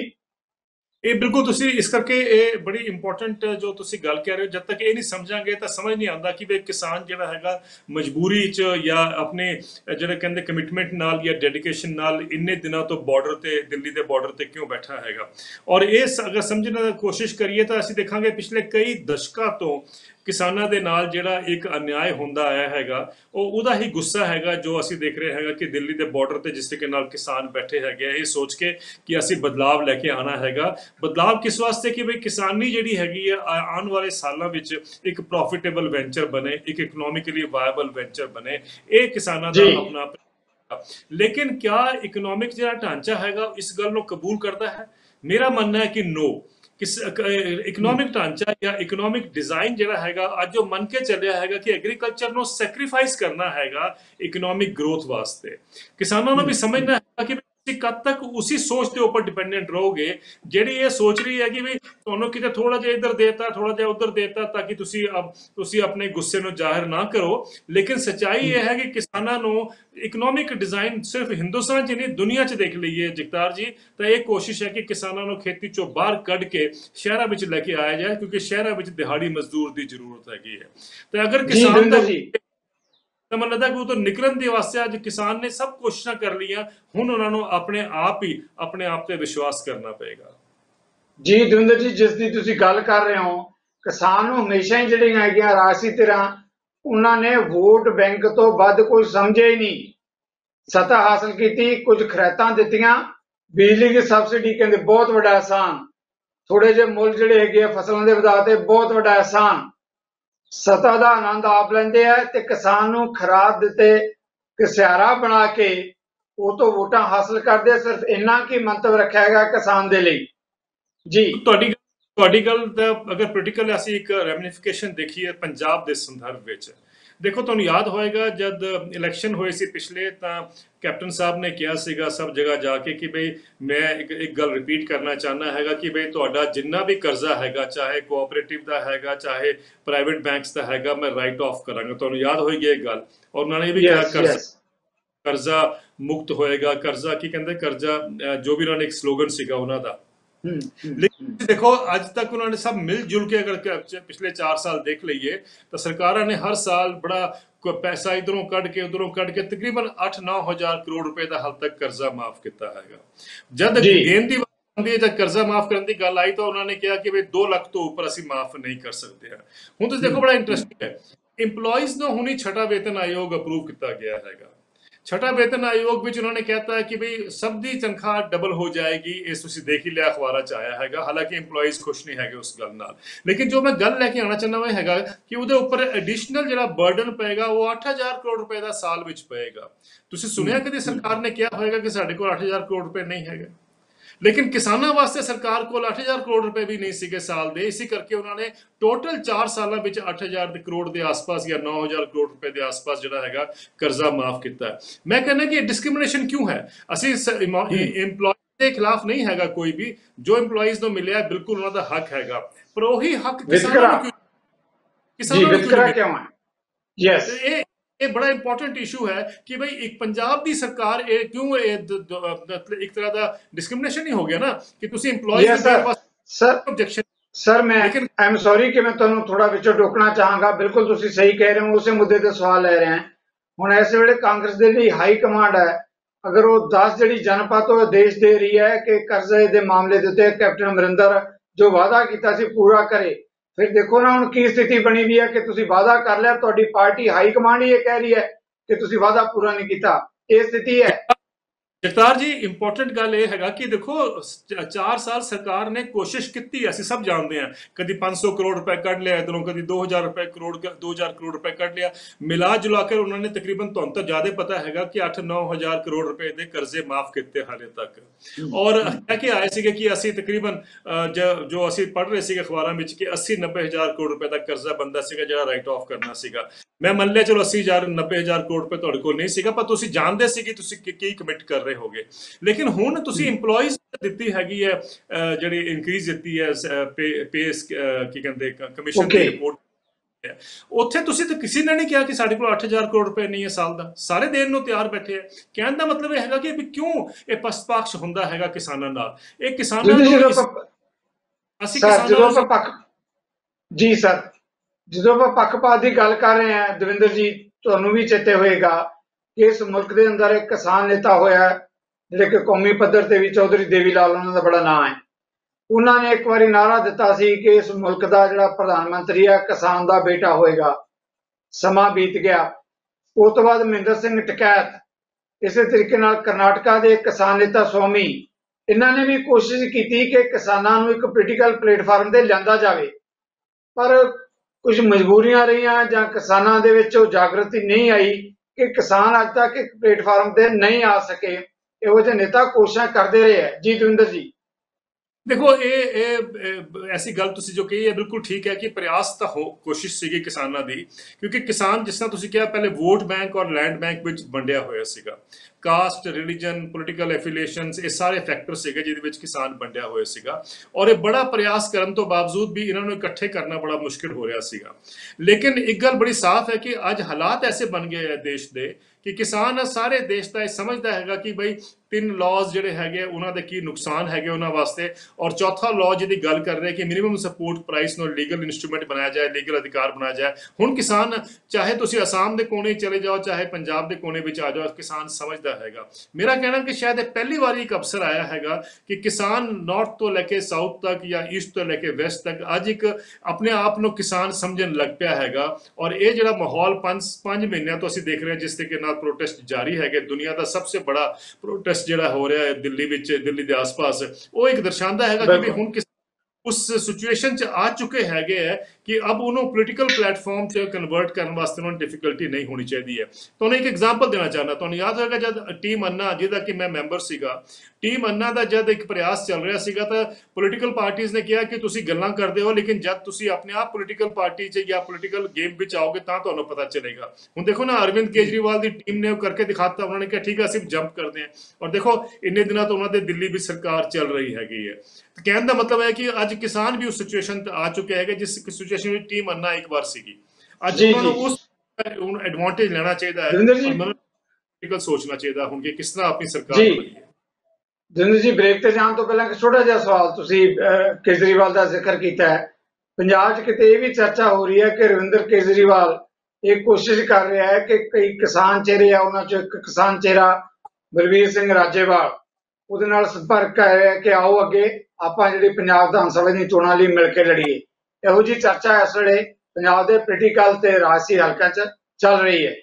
ਇਹ ਬਿਲਕੁਲ ਤੁਸੀਂ ਇਸ ਕਰਕੇ ਇਹ ਬੜੀ ਇੰਪੋਰਟੈਂਟ ਜੋ ਤੁਸੀਂ ਗੱਲ ਕਹਿ ਰਹੇ ਹੋ, ਜਦ ਤੱਕ ਇਹ ਨਹੀਂ ਸਮਝਾਂਗੇ ਤਾਂ ਸਮਝ ਨਹੀਂ ਆਉਂਦਾ ਕਿ ਵੀ ਕਿਸਾਨ ਜਿਹੜਾ ਹੈਗਾ ਮਜਬੂਰੀ 'ਚ ਜਾਂ ਆਪਣੇ ਜਿਹੜੇ ਕਹਿੰਦੇ ਕਮਿਟਮੈਂਟ ਨਾਲ ਜਾਂ ਡੈਡੀਕੇਸ਼ਨ ਨਾਲ ਇੰਨੇ ਦਿਨਾਂ ਤੋਂ ਬਾਰਡਰ ਤੇ, ਦਿੱਲੀ ਦੇ ਬਾਰਡਰ ਤੇ ਕਿਉਂ ਬੈਠਾ ਹੈਗਾ। ਔਰ ਇਹ ਸ- ਅਗਰ ਸਮਝਣ ਦੀ ਕੋਸ਼ਿਸ਼ ਕਰੀਏ ਤਾਂ ਅਸੀਂ ਦੇਖਾਂਗੇ ਪਿਛਲੇ ਕਈ ਦਸ਼ਕਾਂ ਤੋਂ ਕਿਸਾਨਾਂ ਦੇ ਨਾਲ ਜਿਹੜਾ ਇੱਕ ਅਨਿਆਏ ਹੁੰਦਾ ਆਇਆ ਹੈਗਾ ਉਹ ਉਹਦਾ ਹੀ ਗੁੱਸਾ ਹੈਗਾ ਜੋ ਅਸੀਂ ਦੇਖ ਰਹੇ ਹੈਗਾ ਕਿ ਦਿੱਲੀ ਦੇ ਬਾਰਡਰ ਤੇ ਜਿਸ ਤਰੀਕੇ ਨਾਲ ਕਿਸਾਨ ਬੈਠੇ ਹੈਗੇ ਆ, ਇਹ ਸੋਚ ਕੇ ਕਿ ਅਸੀਂ ਬਦਲਾਵ ਲੈ ਕੇ ਆਣਾ ਹੈਗਾ। ਬਦਲਾਵ ਕਿਸ ਵਾਸਤੇ? ਕਿ ਬਈ ਕਿਸਾਨੀ ਜਿਹੜੀ ਹੈਗੀ ਆ ਆਉਣ ਵਾਲੇ ਸਾਲਾਂ ਵਿੱਚ ਇੱਕ ਪ੍ਰੋਫਿਟੇਬਲ ਵੈਂਚਰ ਬਣੇ ਇੱਕ ਇਕਨੋਮਿਕਲੀ ਵਾਇਬਲ ਵੈਂਚਰ ਬਣੇ ਇਹ ਕਿਸਾਨਾਂ ਦਾ। ਆਪਣਾ ਲੇਕਿਨ ਕਿਆ ਇਕਨੋਮਿਕ ਜਿਹੜਾ ਢਾਂਚਾ ਹੈਗਾ ਇਸ ਗੱਲ ਨੂੰ ਕਬੂਲ ਕਰਦਾ ਹੈ? ਮੇਰਾ ਮੰਨਣਾ ਹੈ ਕਿ ਨੋ ਕਿਸ ਇਕਨੋਮਿਕ ਢਾਂਚਾ ਜਾਂ ਇਕਨੋਮਿਕ ਡਿਜ਼ਾਈਨ ਜਿਹੜਾ ਹੈਗਾ ਅੱਜ ਉਹ ਮੰਨ ਕੇ ਚੱਲਿਆ ਹੈਗਾ ਕਿ ਐਗਰੀਕਲਚਰ ਨੂੰ ਸੈਕਰੀਫਾਈਸ ਕਰਨਾ ਹੈਗਾ ਇਕਨੋਮਿਕ ਗਰੋਥ ਵਾਸਤੇ ਕਿਸਾਨਾਂ ਨੂੰ ਵੀ ਸਮਝਣਾ ਹੈਗਾ ਕਿ ਤੁਸੀਂ ਕਦ ਤੱਕ ਉਸੇ ਸੋਚ ਦੇ ਉੱਪਰ ਡਿਪੈਂਡੈਂਟ ਰਹੋਗੇ? ਜਿਹੜੀ ਇਹ ਸੋਚ ਰਹੀ ਹੈ ਕਿ ਵੀ ਤੁਹਾਨੂੰ ਕਿਤੇ ਥੋੜਾ ਜਿਹਾ ਇੱਧਰ ਦੇਤਾ ਥੋੜਾ ਜਿਹਾ ਉੱਧਰ ਦੇਤਾ ਤਾਂ ਕਿ ਤੁਸੀਂ ਤੁਸੀਂ ਆਪਣੇ ਗੁੱਸੇ ਨੂੰ ਜ਼ਾਹਿਰ ਨਾ ਕਰੋ। ਲੇਕਿਨ ਸਚਾਈ ਇਹ ਹੈ ਕਿ ਕਿਸਾਨਾਂ ਨੂੰ ਇਕਨੋਮਿਕ ਡਿਜ਼ਾਈਨ ਸਿਰਫ ਹਿੰਦੁਸਤਾਨ 'ਚ ਨਹੀਂ ਦੁਨੀਆ 'ਚ ਦੇਖ ਲਈਏ ਜਗਤਾਰ ਜੀ ਤਾਂ ਇਹ ਕੋਸ਼ਿਸ਼ ਹੈ ਕਿ ਕਿਸਾਨਾਂ ਨੂੰ ਖੇਤੀ 'ਚੋਂ ਬਾਹਰ ਕੱਢ ਕੇ ਸ਼ਹਿਰਾਂ ਵਿੱਚ ਲੈ ਕੇ ਆਇਆ ਜਾਏ ਕਿਉਂਕਿ ਸ਼ਹਿਰਾਂ ਵਿੱਚ ਦਿਹਾੜੀ ਮਜ਼ਦੂਰ ਦੀ ਜ਼ਰੂਰਤ ਹੈਗੀ ਹੈ। ਤੇ ਅਗਰ ਕਿਸਾਨ ਦਾ ਤਾਂ ਮੈਨੂੰ ਲੱਗਦਾ ਕਿ ਉਹ ਤੋਂ ਨਿਕਲਣ ਦੇ ਵਾਸਤੇ ਅੱਜ ਕਿਸਾਨ ਨੇ ਸਭ ਕੋਸ਼ਿਸ਼ਾਂ ਕਰ ਲਈਆਂ। ਹੁਣ ਉਹਨਾਂ ਨੂੰ ਆਪਣੇ ਆਪ ਹੀ, ਆਪਣੇ ਆਪ ਤੇ ਵਿਸ਼ਵਾਸ ਕਰਨਾ ਪਏਗਾ। ਜੀ, ਦਵਿੰਦਰ ਜੀ, ਜਿਸ ਦੀ ਤੁਸੀਂ ਗੱਲ ਕਰ ਰਹੇ ਹੋ, ਕਿਸਾਨ ਨੂੰ ਹਮੇਸ਼ਾ ਹੀ ਜਿਹੜੀਆਂ ਹੈਗੀਆਂ ਰਾਜਸੀ ਧਿਰਾਂ ਉਹਨਾਂ ਨੇ ਵੋਟ ਬੈਂਕ ਤੋਂ ਵੱਧ ਕੋਈ ਸਮਝਿਆ ਹੀ ਨਹੀਂ। ਸਤਾ ਹਾਸਲ ਕੀਤੀ, ਕੁਝ ਖਰੈਤਾਂ ਦਿੱਤੀਆਂ। ਬਿਜਲੀ ਦੀ ਸਬਸਿਡੀ ਕਹਿੰਦੇ ਬਹੁਤ ਵੱਡਾ ਅਹਿਸਾਨ। ਥੋੜੇ ਜਿਹੇ ਮੁੱਲ ਜਿਹੜੇ ਹੈਗੇ ਆ ਫਸਲਾਂ ਦੇ ਵਧਾ ਤੇ ਬਹੁਤ ਵੱਡਾ ਅਹਿਸਾਨ। ਸਤਾ ਦਾ ਆਨੰਦ ਆਪ ਲੈਂਦੇ ਆ ਤੇ ਕਿਸਾਨ ਨੂੰ ਖਰਾਬ ਦਿੱਤੇ ਕਿਸਿਆਰਾ ਬਣਾ ਕੇ ਉਹ ਤੋਂ ਵੋਟਾਂ ਹਾਸਲ ਕਰਦੇ ਸਿਰਫ ਇੰਨਾ ਕੀ ਮੰਤਵ ਰੱਖਿਆ ਹੈਗਾ ਕਿਸਾਨ ਦੇ ਲਈ। ਜੀ। ਤੁਹਾਡੀ ਤੁਹਾਡੀ ਗੱਲ ਦਾ ਅਗਰ ਪੋਲੀਟੀਕਲ ਅਸੀਂ ਇੱਕ ਰੈਮਿਫਿਕੇਸ਼ਨ ਦੇਖੀਏ ਪੰਜਾਬ ਦੇ ਸੰਦਰਭ ਵਿੱਚ ਦੇਖੋ ਤੁਹਾਨੂੰ ਯਾਦ ਹੋਏਗਾ ਜਦ ਇਲੈਕਸ਼ਨ ਹੋਏ ਸੀ ਪਿਛਲੇ ਤਾਂ ਕੈਪਟਨ ਸਾਹਿਬ ਨੇ ਕਿਹਾ ਸੀਗਾ ਸਭ ਜਗ੍ਹਾ ਜਾ ਕੇ ਕਿ ਬਈ ਮੈਂ ਇੱਕ ਇੱਕ ਗੱਲ ਰਿਪੀਟ ਕਰਨਾ ਚਾਹਨਾ ਹੈਗਾ ਕਿ ਬਈ ਤੁਹਾਡਾ ਜਿੰਨਾ ਵੀ ਕਰਜ਼ਾ ਹੈਗਾ ਚਾਹੇ ਕੋਆਪਰੇਟਿਵ ਦਾ ਹੈਗਾ ਚਾਹੇ ਪ੍ਰਾਈਵੇਟ ਬੈਂਕਸ ਦਾ ਹੈਗਾ ਮੈਂ ਰਾਈਟ ਆਫ ਕਰਾਂਗਾ। ਤੁਹਾਨੂੰ ਯਾਦ ਹੋਏਗੀ ਇਹ ਗੱਲ। ਔਰ ਉਹਨਾਂ ਨੇ ਇਹ ਵੀ ਕਿਹਾ ਕਰਜ਼ਾ ਕਰਜ਼ਾ ਮੁਕਤ ਹੋਏਗਾ। ਕਰਜ਼ਾ ਕੀ ਕਹਿੰਦੇ? ਕਰਜ਼ਾ ਜੋ ਵੀ ਉਹਨਾਂ ਨੇ ਇੱਕ ਸਲੋਗਨ ਸੀਗਾ ਉਹਨਾਂ ਦਾ। ਹੂੰ ਹੂੰ, ਲੇਕਿਨ ਦੇਖੋ ਅੱਜ ਤੱਕ ਉਹਨਾਂ ਨੇ ਸਭ ਮਿਲ ਜੁਲ ਕੇ ਅਗਰ ਕ- ਪਿਛਲੇ 4 ਸਾਲ ਦੇਖ ਲਈਏ ਤਾਂ ਸਰਕਾਰਾਂ ਨੇ ਹਰ ਸਾਲ ਬੜਾ ਕੋਈ ਪੈਸਾ ਇਧਰੋਂ ਕੱਢ ਕੇ ਉਧਰੋਂ ਕੱਢ ਕੇ ਤਕਰੀਬਨ 8-9 ਹਜ਼ਾਰ ਕਰੋੜ ਰੁਪਏ ਦਾ ਹਾਲ ਤੱਕ ਕਰਜ਼ਾ ਮਾਫ ਕੀਤਾ ਹੈਗਾ। ਜਦ। ਦੇਣ ਦੀ ਆਉਂਦੀ ਜਦ ਕਰਜ਼ਾ ਮਾਫ ਕਰਨ ਦੀ ਗੱਲ ਆਈ ਤਾਂ ਉਹਨਾਂ ਨੇ ਕਿਹਾ ਕਿ ਵੀ 2 ਲੱਖ ਤੋਂ ਉੱਪਰ ਅਸੀਂ ਮਾਫ ਨਹੀਂ ਕਰ ਸਕਦੇ ਹਾਂ ਹੁਣ ਤੁਸੀਂ ਦੇਖੋ ਬੜਾ ਇੰਟਰਸਟਿੰਗ ਹੈ। EMPLOYEES ਨੂੰ ਹੁਣੀ ਛਠਾ ਵੇਤਨ ਆਯੋਗ ਅਪਰੂਵ ਕੀਤਾ ਗਿਆ ਹੈਗਾ। ਛਠਾ ਵੇਤਨ ਆਯੋਗ ਵਿੱਚ ਉਹਨਾਂ ਨੇ ਕਹਿਤਾ ਕਿ ਭਈ ਸਭ ਦੀ ਤਨਖਾਹ ਡਬਲ ਹੋ ਜਾਏਗੀ ਇਸ ਤੁਸੀਂ ਦੇਖ ਹੀ ਲਿਆ ਅਖਬਾਰਾਂ 'ਚ ਆਇਆ ਹੈਗਾ। ਹਾਲਾਂਕਿ EMPLOYEES ਖੁਸ਼ ਨਹੀਂ ਹੈਗੇ ਉਸ ਗੱਲ ਨਾਲ। ਲੇਕਿਨ ਜੋ ਮੈਂ ਗੱਲ ਲੈ ਕੇ ਆਉਣਾ ਚਾਹੁੰਦਾ ਹਾਂ ਹੈਗਾ ਕਿ ਉਹਦੇ ਉੱਪਰ ਐਡੀਸ਼ਨਲ ਜਿਹੜਾ ਬਰਡਨ ਪਏਗਾ ਉਹ 8000 ਕਰੋੜ ਰੁਪਏ ਦਾ ਸਾਲ ਵਿੱਚ ਪਏਗਾ। ਤੁਸੀਂ ਸੁਣਿਆ ਕਦੇ ਸਰਕਾਰ ਨੇ ਕਿਹਾ ਹੋਏਗਾ ਕਿ ਸਾਡੇ ਕੋਲ 8000 ਕਰੋੜ ਰੁਪਏ ਨਹੀਂ ਹੈਗੇ? ਲੇਕਿਨ ਕਿਸਾਨਾਂ ਵਾਸਤੇ ਸਰਕਾਰ ਕੋਲ 8000 ਕਰੋੜ ਰੁਪਏ ਵੀ ਨਹੀਂ ਸੀਗੇ ਸਾਲ ਦੇ। ਇਸੇ ਕਰਕੇ ਉਹਨਾਂ ਨੇ ਟੋਟਲ 4 ਸਾਲਾਂ ਵਿੱਚ 8000 ਦੇ ਕਰੋੜ ਦੇ ਆਸ-ਪਾਸ ਜਾਂ 9000 ਕਰੋੜ ਰੁਪਏ ਦੇ ਆਸ-ਪਾਸ ਜਿਹੜਾ ਹੈਗਾ ਕਰਜ਼ਾ ਮਾਫ ਕੀਤਾ ਹੈ। ਮੈਂ ਕਹਿੰਦਾ ਕਿ ਇਹ ਡਿਸਕ੍ਰਿਮੀਨੇਸ਼ਨ ਕਿਉਂ ਹੈ? ਅਸੀਂ EMPLOYEE ਦੇ ਖਿਲਾਫ ਨਹੀਂ ਹੈਗਾ ਕੋਈ ਵੀ। ਜੋ EMPLOYEES ਨੂੰ ਮਿਲਿਆ ਬਿਲਕੁਲ ਉਹਨਾਂ ਦਾ ਹੱਕ ਹੈਗਾ। ਪਰ ਉਹੀ ਹੱਕ ਕਿਸਾਨਾਂ। ਨੂੰ ਕਿਸਾਨਾਂ ਨੂੰ ਕਿਉਂ ਯੈਸ ਇਹ ਬੜਾ ਇੰਪੋਰਟੈਂਟ ਇਸ਼ੂ ਹੈ ਕਿ ਭਈ ਇੱਕ ਪੰਜਾਬ ਦੀ ਸਰਕਾਰ ਇਹ ਕਿਉਂ ਇਹ ਇੱਕ ਤਰ੍ਹਾਂ ਦਾ ਡਿਸਕ੍ਰਿਮੀਨੇਸ਼ਨ ਨਹੀਂ ਹੋ ਗਿਆ ਨਾ? ਕਿ ਤੁਸੀਂ EMPLOYEES Yes, ਦੇ ਸਰ objection ਸਰ ਮੈਂ ਲੇਕਿਨ- ਆਮ ਸੌਰੀ ਕਿ ਮੈਂ ਤੁਹਾਨੂੰ ਥੋੜਾ ਵਿੱਚੋਂ ਟੋਕਣਾ ਚਾਹਾਂਗਾ। ਬਿਲਕੁਲ ਤੁਸੀਂ ਸਹੀ ਕਹਿ ਰਹੇ ਹੋ ਉਸੇ ਮੁੱਦੇ ਤੇ ਸਵਾਲ ਲੈ ਰਹੇ ਹਾਂ। ਹੁਣ ਇਸ ਵੇਲੇ ਕਾਂਗਰਸ ਦੇ ਲਈ ਹਾਈ ਕਮਾਂਡ ਹੈ। ਅਗਰ ਉਹ 10 ਜਿਹੜੀ ਜਨਪਦ ਉਹ ਆਦੇਸ਼ ਦੇ ਰਹੀ ਹੈ ਕਿ ਕਰਜ਼ੇ ਦੇ ਮਾਮਲੇ ਦੇ ਉੱਤੇ ਕੈਪਟਨ ਅਮਰਿੰਦਰ ਜੋ ਵਾਅਦਾ ਕੀਤਾ ਸੀ ਪੂਰਾ ਕਰੇ ਫਿਰ ਦੇਖੋ ਨਾ ਹੁਣ ਕੀ ਸਥਿਤੀ ਬਣੀ ਵੀ ਹੈ ਕਿ ਤੁਸੀਂ ਵਾਅਦਾ ਕਰ ਲਿਆ, ਤੁਹਾਡੀ ਪਾਰਟੀ ਹਾਈ ਕਮਾਂਡ ਹੀ ਇਹ ਕਹਿ ਰਹੀ ਹੈ ਕਿ ਤੁਸੀਂ ਵਾਅਦਾ ਪੂਰਾ ਨਹੀਂ ਕੀਤਾ। ਇਹ ਸਥਿਤੀ ਹੈ। ਜਗਤਾਰ ਜੀ ਇੰਪੋਰਟੈਂਟ ਗੱਲ ਇਹ ਹੈਗਾ ਕਿ ਦੇਖੋ 4 ਸਾਲ ਸਰਕਾਰ ਨੇ ਕੋਸ਼ਿਸ਼ ਕੀਤੀ, ਅਸੀਂ ਸਭ ਜਾਣਦੇ ਹਾਂ। ਕਦੀ 500 ਕਰੋੜ ਰੁਪਏ ਕੱਢ ਲਿਆ, ਇਧਰੋਂ ਕਦੀ 2000 ਰੁਪਏ ਕਰੋੜ 2000 ਕਰੋੜ ਰੁਪਏ ਕੱਢ ਲਿਆ। ਮਿਲਾ ਜੁਲਾ ਕੇ ਉਹਨਾਂ ਨੇ ਤਕਰੀਬਨ ਤੁਹਾਨੂੰ ਤਾਂ ਜ਼ਿਆਦਾ ਪਤਾ ਹੈਗਾ ਕਿ 8-9000 ਕਰੋੜ ਰੁਪਏ ਦੇ ਕਰਜ਼ੇ ਮਾਫ ਕੀਤੇ ਹਾਲੇ ਤੱਕ। ਔਰ ਕਹਿ ਕੇ ਆਏ ਸੀਗੇ ਕਿ ਅਸੀਂ ਤਕਰੀਬਨ ਜੋ ਅਸੀਂ ਪੜ੍ਹ ਰਹੇ ਸੀਗੇ ਅਖਬਾਰਾਂ ਵਿੱਚ ਕਿ 80-90000 ਕਰੋੜ ਰੁਪਏ ਦਾ ਕਰਜ਼ਾ ਬੰਦਾ ਸੀਗਾ, ਜਿਹੜਾ ਰਾਈਟ ਆਫ ਕਰਨਾ ਸੀਗਾ। ਮੈਂ ਮੰਨ ਲਿਆ ਚਲੋ 80000 90000 ਕਰੋੜ ਰੁਪਏ ਤੁਹਾਡੇ ਕੋਲ ਨਹੀਂ ਸੀਗਾ, ਪਰ ਤੁਸੀਂ ਜਾਣਦੇ ਸੀ ਕਿ ਤੁਸੀਂ ਕੀ ਕਮਿਟ ਕਰ ਰਹੇ ਹੋਗੇ ਲੇਕਿਨ ਹੁਣ ਤੁਸੀਂ EMPLOYEES ਦਿੱਤੀ ਹੈਗੀ ਹੈ ਜਿਹੜੀ ਇਨਕਰੀਜ਼ ਦਿੱਤੀ ਹੈ ਪੇ ਕੀ ਕਹਿੰਦੇ ਕਮਿਸ਼ਨ ਦੀ. ਰਿਪੋਰਟ ਉੱਥੇ ਤੁਸੀਂ ਤਾਂ ਕਿਸੇ ਨੇ ਨਹੀਂ ਕਿਹਾ ਕਿ ਸਾਡੇ ਕੋਲ 8000 ਕਰੋੜ ਰੁਪਏ ਨਹੀਂ ਹੈ ਸਾਲ ਦਾ। ਸਾਰੇ ਦੇਣ ਨੂੰ ਤਿਆਰ ਬੈਠੇ ਆ ਕਹਿਣ ਦਾ ਮਤਲਬ ਇਹ ਹੈਗਾ ਕਿ ਵੀ ਕਿਉਂ ਇਹ ਪਸਪਾਕਸ਼ ਹੁੰਦਾ ਹੈਗਾ ਕਿਸਾਨਾਂ ਨਾਲ? ਇਹ ਕਿਸਾਨਾਂ ਨੂੰ ਅਸੀਂ ਕਿਸਾਨਾਂ ਜਦੋਂ ਆਪਾਂ ਪੱਖ ਜੀ ਸਰ ਜਦੋਂ ਆਪਾਂ ਪੱਖਪਾਤ ਦੀ ਗੱਲ ਕਰ ਰਹੇ ਹਾਂ ਦਵਿੰਦਰ ਜੀ ਤੁਹਾਨੂੰ ਵੀ ਚੇਤੇ ਹੋਏਗਾ ਇਸ ਮੁਲਕ ਦੇ ਅੰਦਰ ਇੱਕ ਕਿਸਾਨ ਨੇਤਾ ਹੋਇਆ ਜਿਹੜੇ ਕਿ ਕੌਮੀ ਪੱਧਰ ਤੇ ਵੀ ਚੌਧਰੀ ਦੇਵੀ ਲਾਲ ਉਹਨਾਂ ਦਾ ਬੜਾ ਨਾਮ ਹੈ। ਉਹਨਾਂ ਨੇ ਇੱਕ ਵਾਰੀ ਨਾਰਾ ਦਿੱਤਾ ਸੀ ਕਿ ਇਸ ਮੁਲਕ ਦਾ ਜਿਹੜਾ ਪ੍ਰਧਾਨ ਮੰਤਰੀ ਹੈ, ਕਿਸਾਨ ਦਾ ਬੇਟਾ ਹੋਏਗਾ। ਸਮਾਂ ਬੀਤ ਗਿਆ। ਉਸ ਤੋਂ ਬਾਅਦ ਮਹਿੰਦਰ ਸਿੰਘ ਟਕੈਤ, ਇਸੇ ਤਰੀਕੇ ਨਾਲ ਕਰਨਾਟਕਾ ਦੇ ਕਿਸਾਨ ਨੇਤਾ ਸਵਾਮੀ ਇਹਨਾਂ ਨੇ ਵੀ ਕੋਸ਼ਿਸ਼ ਕੀਤੀ ਕਿ ਕਿਸਾਨਾਂ ਨੂੰ ਇੱਕ ਪੋਲੀਟੀਕਲ ਪਲੇਟਫਾਰਮ ਤੇ ਲਿਆਂਦਾ ਜਾਵੇ। ਪਰ ਕੁਝ ਮਜਬੂਰੀਆਂ ਰਹੀਆਂ ਜਾਂ ਕਿਸਾਨਾਂ ਦੇ ਵਿੱਚ ਉਹ ਜਾਗਰਤੀ ਨਹੀਂ ਆਈ। ਕਿ ਕਿਸਾਨ ਅੱਜ ਤੱਕ ਇੱਕ ਪਲੇਟਫਾਰਮ ਤੇ ਨਹੀਂ ਆ ਸਕੇ। ਇਹੋ ਜਿਹੇ ਨੇਤਾ ਕੋਸ਼ਿਸ਼ਾਂ ਕਰਦੇ ਰਹੇ ਹੈ। ਜੀ ਦਵਿੰਦਰ ਜੀ। ਦੇਖੋ, ਇਹ ਇਹ ਐਸੀ ਗੱਲ ਤੁਸੀਂ ਜੋ ਕਹੀ ਹੈ ਬਿਲਕੁਲ ਠੀਕ ਹੈ ਕਿ ਪ੍ਰਯਾਸ ਤਾਂ ਹੋ, ਕੋਸ਼ਿਸ਼ ਸੀਗੀ ਕਿਸਾਨਾਂ ਦੀ, ਕਿਉਂਕਿ ਕਿਸਾਨ ਜਿਸ ਤਰ੍ਹਾਂ ਤੁਸੀਂ ਕਿਹਾ, ਪਹਿਲੇ ਵੋਟ ਬੈਂਕ ਔਰ ਲੈਂਡ ਬੈਂਕ ਵਿੱਚ ਵੰਡਿਆ ਹੋਇਆ ਸੀਗਾ। ਕਾਸਟ ਰਿਲੀਜਨ ਪੋਲੀਟੀਕਲ ਐਫੀਲੀਏਸ਼ਨਸ ਇਹ ਸਾਰੇ ਫੈਕਟਰ ਸੀਗੇ ਜਿਹਦੇ ਵਿੱਚ ਕਿਸਾਨ ਵੰਡਿਆ ਹੋਇਆ ਸੀਗਾ। ਔਰ ਇਹ ਬੜਾ ਪ੍ਰਯਾਸ ਕਰਨ ਤੋਂ ਬਾਵਜੂਦ ਵੀ ਇਹਨਾਂ ਨੂੰ ਇਕੱਠੇ ਕਰਨਾ ਬੜਾ ਮੁਸ਼ਕਿਲ ਹੋ ਰਿਹਾ ਸੀਗਾ। ਲੇਕਿਨ ਇੱਕ ਗੱਲ ਬੜੀ ਸਾਫ਼ ਹੈ ਕਿ ਅੱਜ ਹਾਲਾਤ ਐਸੇ ਬਣ ਗਏ ਹੈ ਦੇਸ਼ ਦੇ ਕਿ ਕਿਸਾਨ ਸਾਰੇ ਦੇਸ਼ ਦਾ ਇਹ ਸਮਝਦਾ ਹੈਗਾ ਕਿ ਬਈ ਤਿੰਨ ਲਾਜ਼ ਜਿਹੜੇ ਹੈਗੇ ਉਹਨਾਂ ਦੇ ਕੀ ਨੁਕਸਾਨ ਹੈਗੇ ਉਹਨਾਂ ਵਾਸਤੇ। ਔਰ ਚੌਥਾ ਲਾਅ ਜਿਹਦੀ ਗੱਲ ਕਰ ਰਹੇ ਕਿ ਮਿਨੀਮਮ ਸਪੋਰਟ ਪ੍ਰਾਈਸ ਨੂੰ ਲੀਗਲ ਇਨਸਟਰੂਮੈਂਟ ਬਣਾਇਆ ਜਾਏ ਲੀਗਲ ਅਧਿਕਾਰ ਬਣਾਇਆ ਜਾਏ। ਹੁਣ ਕਿਸਾਨ, ਚਾਹੇ ਤੁਸੀਂ ਅਸਾਮ ਦੇ ਕੋਨੇ ਚਲੇ ਜਾਓ, ਚਾਹੇ ਪੰਜਾਬ ਦੇ ਕੋਨੇ ਵਿੱਚ ਆ ਜਾਓ, ਕਿਸਾਨ ਸਮਝਦਾ ਹੈਗਾ। ਮੇਰਾ ਕਹਿਣਾ ਕਿ ਸ਼ਾਇਦ ਇਹ ਪਹਿਲੀ ਵਾਰੀ ਇੱਕ ਅਵਸਰ ਆਇਆ ਹੈਗਾ ਕਿ ਕਿਸਾਨ ਨਾਰਥ ਤੋਂ ਲੈ ਕੇ ਸਾਊਥ ਤੱਕ ਜਾਂ ਈਸਟ ਤੋਂ ਲੈ ਕੇ ਵੈਸਟ ਤੱਕ ਅੱਜ ਇੱਕ ਆਪਣੇ ਆਪ ਨੂੰ ਕਿਸਾਨ ਸਮਝਣ ਲੱਗ ਪਿਆ ਹੈਗਾ। ਔਰ ਇਹ ਜਿਹੜਾ ਮਾਹੌਲ 5 5 ਮਹੀਨਿਆਂ ਤੋਂ ਅਸੀਂ ਦੇਖ ਰਹੇ ਹਾਂ, ਜਿਸ ਤਰੀਕੇ ਨਾਲ ਪ੍ਰੋਟੈਸਟ ਜਾਰੀ ਹੈਗੇ, ਦੁਨੀਆ ਦਾ ਸਭ ਤੋਂ ਬੜਾ ਪ੍ਰੋਟੈਸਟ ਜਿਹੜਾ ਹੋ ਰਿਹਾ ਹੈ ਦਿੱਲੀ ਵਿੱਚ ਦਿੱਲੀ ਦੇ ਆਸ-ਪਾਸ ਉਹ ਇੱਕ ਦਰਸਾਉਂਦਾ ਹੈਗਾ ਕਿ ਵੀ। ਹੁਣ ਕਿਸ ਉਸ ਸਿਚੁਏਸ਼ਨ ਚ ਆ ਚੁੱਕੇ ਹੈਗੇ ਹੈ ਕਿ ਅਬ ਉਹਨੂੰ ਪੋਲੀਟੀਕਲ ਪਲੇਟਫਾਰਮ ਤੇ ਕਨਵਰਟ ਕਰਨ ਵਾਸਤੇ ਉਹਨਾਂ ਨੂੰ ਡਿਫਿਕਲਟੀ ਨਹੀਂ ਹੋਣੀ ਚਾਹੀਦੀ ਹੈ। ਤੁਹਾਨੂੰ ਇੱਕ ਐਗਜ਼ਾਮਪਲ ਦੇਣਾ ਚਾਹੁੰਦਾ, ਤੁਹਾਨੂੰ ਯਾਦ ਹੋਵੇਗਾ ਜਦ ਟੀਮ ਅੰਨਾ, ਜਿਹਦਾ ਕਿ ਮੈਂ ਮੈਂਬਰ ਸੀਗਾ ਟੀਮ ਅੰਨਾ ਦਾ ਜਦ ਇੱਕ ਪ੍ਰਯਾਸ ਚੱਲ ਰਿਹਾ ਸੀਗਾ ਤਾਂ ਪੋਲੀਟੀਕਲ ਪਾਰਟੀਆਂ ਨੇ ਕਿਹਾ ਕਿ ਤੁਸੀਂ ਗੱਲਾਂ ਕਰਦੇ ਹੋ, ਲੇਕਿਨ ਜਦ ਤੁਸੀਂ ਆਪਣੇ ਆਪ ਪੋਲੀਟੀਕਲ ਪਾਰਟੀ 'ਚ ਜਾਂ ਪੋਲੀਟੀਕਲ ਗੇਮ ਵਿੱਚ ਆਓਗੇ ਤਾਂ ਤੁਹਾਨੂੰ ਪਤਾ ਚੱਲੇਗਾ। ਹੁਣ ਦੇਖੋ ਨਾ, ਅਰਵਿੰਦ ਕੇਜਰੀਵਾਲ ਦੀ ਟੀਮ ਨੇ ਉਹ ਕਰਕੇ ਦਿਖਾਤਾ, ਉਹਨਾਂ ਨੇ ਕਿਹਾ, ਠੀਕ ਹੈ ਅਸੀਂ ਜੰਪ ਕਰਦੇ ਹਾਂ। ਔਰ ਦੇਖੋ, ਇੰਨੇ ਦਿਨਾਂ ਤੋਂ ਉਹਨਾਂ ਦੇ ਦਿੱਲੀ ਵੀ ਸਰਕਾਰ ਚੱਲ ਰਹੀ ਹੈਗੀ ਹੈ। ਕਹਿਣ ਦਾ ਮਤਲਬ ਹੈ ਕਿ ਅੱਜ ਕਿਸਾਨ ਵੀ ਉਸ ਸਿਚੁਏਸ਼ਨ ਤੇ ਆ ਚੁੱਕੇ ਹੈਗੇ, ਜਿਸ ਸਿਚੁਏਸ਼ਨ ਵਿੱਚ ਟੀਮ ਅੰਨਾ ਇੱਕ ਵਾਰ ਸੀਗੀ। ਅੱਜ ਉਹਨਾਂ ਨੂੰ। ਉਸ ਹੁਣ ਐਡਵਾਂਟੇਜ ਲੈਣਾ ਚਾਹੀਦਾ ਹੈ। ਪੋਲੀਟੀਕਲ ਸੋਚਣਾ ਚਾਹੀਦਾ ਹੁਣ ਕਿ ਕਿਸ ਤਰ੍ਹਾਂ ਆਪਣੀ ਸਰਕਾਰ। ਬਣਾਈਏ ਜਿੰਦਰ ਜੀ ਬ੍ਰੇਕ ਤੇ ਜਾਣ ਤੋਂ ਪਹਿਲਾਂ ਇੱਕ ਛੋਟਾ ਜਿਹਾ ਸਵਾਲ ਤੁਸੀਂ ਕੇਜਰੀਵਾਲ ਦਾ ਜ਼ਿਕਰ ਕੀਤਾ ਹੈ। ਪੰਜਾਬ 'ਚ ਕਿਤੇ ਇਹ ਵੀ ਚਰਚਾ ਹੋ ਰਹੀ ਹੈ ਕਿ ਰਵਿੰਦਰ ਕੇਜਰੀਵਾਲ ਇਹ ਕੋਸ਼ਿਸ਼ ਕਰ ਰਿਹਾ ਹੈ ਕਿ ਕਈ ਕਿਸਾਨ ਚਿਹਰੇ ਆ ਉਹਨਾਂ 'ਚੋਂ ਇੱਕ ਕਿਸਾਨ ਚਿਹਰਾ ਬਲਵੀਰ ਸਿੰਘ ਰਾਜੇਵਾਲ। ਉਹਦੇ ਨਾਲ ਸੰਪਰਕ ਕਰ ਰਿਹਾ ਕਿ ਆਓ ਅੱਗੇ ਆਪਾਂ ਜਿਹੜੀ ਪੰਜਾਬ ਵਿਧਾਨ ਸਭਾ ਦੀਆਂ ਚੋਣਾਂ ਲਈ ਮਿਲ ਕੇ ਲੜੀਏ। ਇਹੋ ਜੀ ਚਰਚਾ ਇਸ ਵੇਲੇ ਪੰਜਾਬ ਦੇ ਪੋਲੀਟੀਕਲ ਤੇ ਰਾਜਸੀ ਹਲਕਿਆਂ 'ਚ ਚੱਲ ਰਹੀ ਹੈ।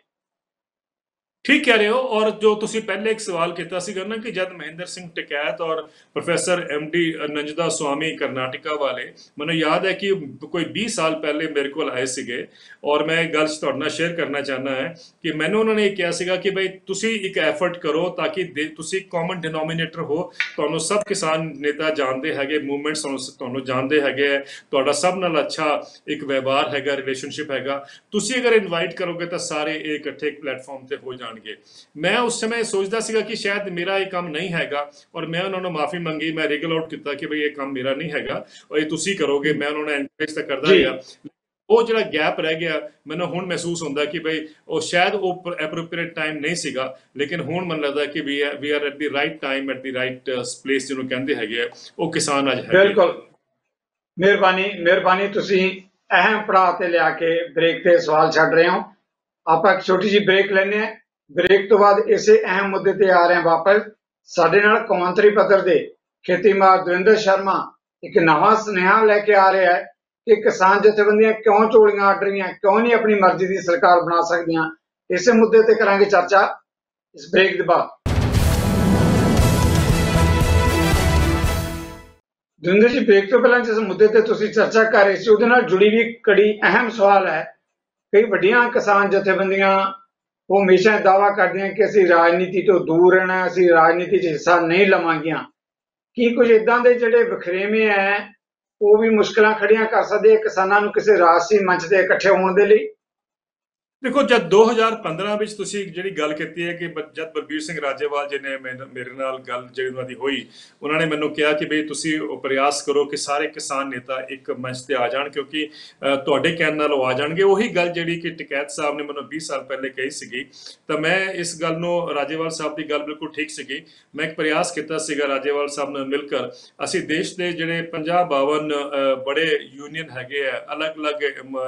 ਠੀਕ ਕਹਿ ਰਹੇ ਹੋ ਔਰ ਜੋ ਤੁਸੀਂ ਪਹਿਲੇ ਇੱਕ ਸਵਾਲ ਕੀਤਾ ਸੀਗਾ ਨਾ ਕਿ ਜਦ ਮਹਿੰਦਰ ਸਿੰਘ ਟਕੈਤ ਔਰ ਪ੍ਰੋਫੈਸਰ ਡੀ ਨੰਜਦਾ ਸਵਾਮੀ ਕਰਨਾਟਕਾ ਵਾਲੇ ਮੈਨੂੰ ਯਾਦ ਹੈ ਕਿ ਕੋਈ 20 ਸਾਲ ਪਹਿਲੇ ਮੇਰੇ ਕੋਲ ਆਏ ਸੀਗੇ ਔਰ ਮੈਂ ਇਹ ਗੱਲ ਤੁਹਾਡੇ ਨਾਲ ਸ਼ੇਅਰ ਕਰਨਾ ਚਾਹਨਾ ਹੈ ਕਿ ਮੈਨੂੰ ਉਹਨਾਂ ਨੇ ਇਹ ਕਿਹਾ ਸੀਗਾ ਕਿ ਭਾਈ ਤੁਸੀਂ ਇੱਕ ਐਫਰਟ ਕਰੋ ਤਾਂ ਕਿ ਦੇ- ਤੁਸੀਂ ਕਾਮਨ ਡਿਨੋਮੀਨੇਟਰ ਹੋ ਤੁਹਾਨੂੰ ਸਭ ਕਿਸਾਨ ਨੇਤਾ ਜਾਣਦੇ ਹੈਗੇ ਮੂਵਮੈਂਟਸ ਤੁਹਾਨੂੰ ਜਾਣਦੇ ਹੈਗੇ ਹੈ, ਤੁਹਾਡਾ ਸਭ ਨਾਲ ਅੱਛਾ ਇੱਕ ਵਿਵਹਾਰ ਹੈਗਾ ਰਿਲੇਸ਼ਨਸ਼ਿਪ ਹੈਗਾ। ਤੁਸੀਂ ਅਗਰ ਇਨਵਾਈਟ ਕਰੋਗੇ ਤਾਂ ਸਾਰੇ ਇਹ ਇਕੱਠੇ ਇੱਕ ਪਲੇਟਫਾਰਮ ਤੇ ਹੋ ਜਾਣਗੇ। ਮੈਂ ਉਸ ਸਮੇਂ ਸੋਚਦਾ ਸੀਗਾ ਕਿ ਸ਼ਾਇਦ ਮੇਰਾ ਇਹ ਕੰਮ ਨਹੀਂ ਹੈਗਾ ਔਰ ਮੈਂ ਉਹਨਾਂ ਨੂੰ ਮਾਫੀ ਮੰਗੀ ਮੈਂ ਰੀਗਲ ਆਊਟ ਕੀਤਾ ਕਿ ਭਈ ਇਹ ਕੰਮ ਮੇਰਾ ਨਹੀਂ ਹੈਗਾ ਔਰ ਇਹ ਤੁਸੀਂ ਕਰੋਗੇ ਮੈਂ ਉਹਨਾਂ ਨੂੰ ਐਨਕਰੇਜ ਤਾਂ ਕਰਦਾ ਜੀ। ਰਿਹਾ। ਉਹ ਜਿਹੜਾ ਗੈਪ ਰਹਿ ਗਿਆ ਮੈਨੂੰ ਹੁਣ ਮਹਿਸੂਸ ਹੁੰਦਾ ਕਿ ਭਈ ਉਹ ਸ਼ਾਇਦ ਉਹ ਐਪਰੋਪ੍ਰੀਏਟ ਟਾਈਮ ਨਹੀਂ ਸੀਗਾ ਲੇਕਿਨ ਹੁਣ ਮੈਨੂੰ ਲੱਗਦਾ ਕਿ we we are at the right time at the right place ਜਿਹਨੂੰ ਕਹਿੰਦੇ ਹੈਗੇ ਆ, ਉਹ ਕਿਸਾਨ ਅੱਜ ਹੈਗੇ ਬਿਲਕੁਲ। ਮਿਹਰਬਾਨੀ ਮਿਹਰਬਾਨੀ ਤੁਸੀਂ ਅਹਿਮ ਪੜਾਅ ਤੇ ਲਿਆ ਕੇ ਬ੍ਰੇਕ ਤੇ ਸਵਾਲ ਛੱਡ ਰਹੇ ਹੋ। ਆਪਾਂ ਇੱਕ ਛੋਟੀ ਜਿਹੀ ਬ੍ਰੇਕ ਲੈਂਦੇ ਹਾਂ। ਬ੍ਰੇਕ ਤੋਂ ਬਾਅਦ ਇਸੇ ਅਹਿਮ ਮੁੱਦੇ ਤੇ ਆ ਰਹੇ ਹਾਂ ਵਾਪਸ। ਸਾਡੇ ਨਾਲ ਕੌਮਾਂਤਰੀ ਪੱਧਰ ਦੇ ਖੇਤੀ ਦਵਿੰਦਰ ਸ਼ਰਮਾ ਇੱਕ ਨਵਾਂ ਸੁਨੇਹਾ ਲੈ ਕੇ ਆ ਰਿਹਾ ਹੈ ਕਿ ਕਿਸਾਨ ਜਥੇਬੰਦੀਆਂ ਕਿਉਂ ਝੋਲੀਆਂ ਅੱਡ ਰਹੀਆਂ, ਕਿਉਂ ਨਹੀਂ ਆਪਣੀ ਮਰਜ਼ੀ ਦੀ ਸਰਕਾਰ ਬਣਾ ਸਕਦੀਆਂ? ਇਸੇ ਮੁੱਦੇ ਤੇ ਕਰਾਂਗੇ ਚਰਚਾ ਇਸ ਬ੍ਰੇਕ ਦੇ ਬਾਅਦ। ਦਵਿੰਦਰ ਜੀ, ਬ੍ਰੇਕ ਤੋਂ ਪਹਿਲਾਂ ਜਿਸ ਮੁੱਦੇ ਤੇ ਤੁਸੀਂ ਚਰਚਾ ਕਰ ਰਹੇ ਸੀ, ਉਹਦੇ ਨਾਲ ਜੁੜੀ ਵੀ ਕੜੀ ਅਹਿਮ ਸਵਾਲ ਹੈ ਕਈ ਵੱਡੀਆਂ ਕਿਸਾਨ ਜਥੇਬੰਦੀਆਂ ਉਹ ਹਮੇਸ਼ਾ ਦਾਵਾ ਕਰਦੀਆਂ ਕਿ ਅਸੀਂ ਰਾਜਨੀਤੀ ਤੋਂ ਦੂਰ ਰਹਿਣਾ ਅਸੀਂ ਰਾਜਨੀਤੀ 'ਚ ਹਿੱਸਾ ਨਹੀਂ ਲਵਾਂਗੀਆਂ। ਕੀ ਕੁਝ ਇਦਾਂ ਦੇ ਜਿਹੜੇ ਵਖਰੇਵੇਂ ਹੈ, ਉਹ ਵੀ ਮੁਸ਼ਕਲਾਂ ਖੜੀਆਂ ਕਰ ਸਕਦੇ ਆ ਕਿਸਾਨਾਂ ਨੂੰ ਕਿਸੇ ਰਾਜਸੀ ਮੰਚ ਤੇ ਇਕੱਠੇ ਹੋਣ ਦੇ ਲਈ? ਦੇਖੋ ਜਦ 2015 ਵਿੱਚ ਤੁਸੀਂ ਜਿਹੜੀ ਗੱਲ ਕੀਤੀ ਹੈ ਕਿ ਬ- ਜਦ ਬਲਬੀਰ ਸਿੰਘ ਰਾਜੇਵਾਲ ਜੀ ਨੇ ਮੈਨ- ਮੇਰੇ ਨਾਲ ਗੱਲ ਜਿਹੜੀ ਉਹਨਾਂ ਦੀ ਹੋਈ ਉਹਨਾਂ ਨੇ ਮੈਨੂੰ ਕਿਹਾ ਕਿ ਬਈ ਤੁਸੀਂ ਉਹ ਪ੍ਰਯਾਸ ਕਰੋ ਕਿ ਸਾਰੇ ਕਿਸਾਨ ਨੇਤਾ ਇੱਕ ਮੰਚ ਤੇ ਆ ਜਾਣ ਕਿਉਂਕਿ ਤੁਹਾਡੇ ਕਹਿਣ ਨਾਲ ਉਹ ਆ ਜਾਣਗੇ। ਉਹੀ ਗੱਲ ਜਿਹੜੀ ਕਿ ਟਿਕੈਤ ਸਾਹਿਬ ਨੇ ਮੈਨੂੰ 20 ਸਾਲ ਪਹਿਲੇ ਕਹੀ ਸੀਗੀ। ਤਾਂ ਮੈਂ ਇਸ ਗੱਲ ਨੂੰ ਰਾਜੇਵਾਲ ਸਾਹਿਬ ਦੀ ਗੱਲ ਬਿਲਕੁਲ ਠੀਕ ਸੀਗੀ। ਮੈਂ ਇੱਕ ਪ੍ਰਯਾਸ ਕੀਤਾ ਸੀਗਾ ਰਾਜੇਵਾਲ ਸਾਹਿਬ ਨਾਲ ਮਿਲ ਕਰ ਅਸੀਂ ਦੇਸ਼ ਦੇ ਜਿਹੜੇ 50 52 ਬੜੇ ਯੂਨੀਅਨ ਹੈਗੇ ਆ ਅਲੱਗ-ਅਲੱਗ ਅਮ,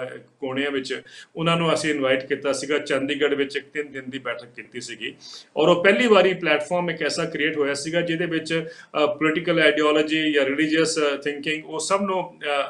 ਕੋਣਿਆਂ ਵਿੱਚ ਉਹਨਾਂ ਨੂੰ ਅਸੀਂ ਇਨਵਾਈਟ ਕੀਤਾ ਸੀਗਾ ਚੰਡੀਗੜ੍ਹ ਵਿੱਚ ਇੱਕ ਤਿੰਨ ਦਿਨ ਦੀ ਬੈਠਕ ਕੀਤੀ ਸੀਗੀ। ਔਰ ਉਹ ਪਹਿਲੀ ਵਾਰੀ ਪਲੇਟਫਾਰਮ ਇੱਕ ਐਸਾ ਕ੍ਰੀਏਟ ਹੋਇਆ ਸੀਗਾ ਜਿਹਦੇ ਵਿੱਚ ਪੋਲੀਟੀਕਲ ਆਈਡੀਓਲੋਜੀ ਜਾਂ ਰਿਲੀਜੀਅਸ ਥਿੰਕਿੰਗ ਉਹ ਸਭ ਨੂੰ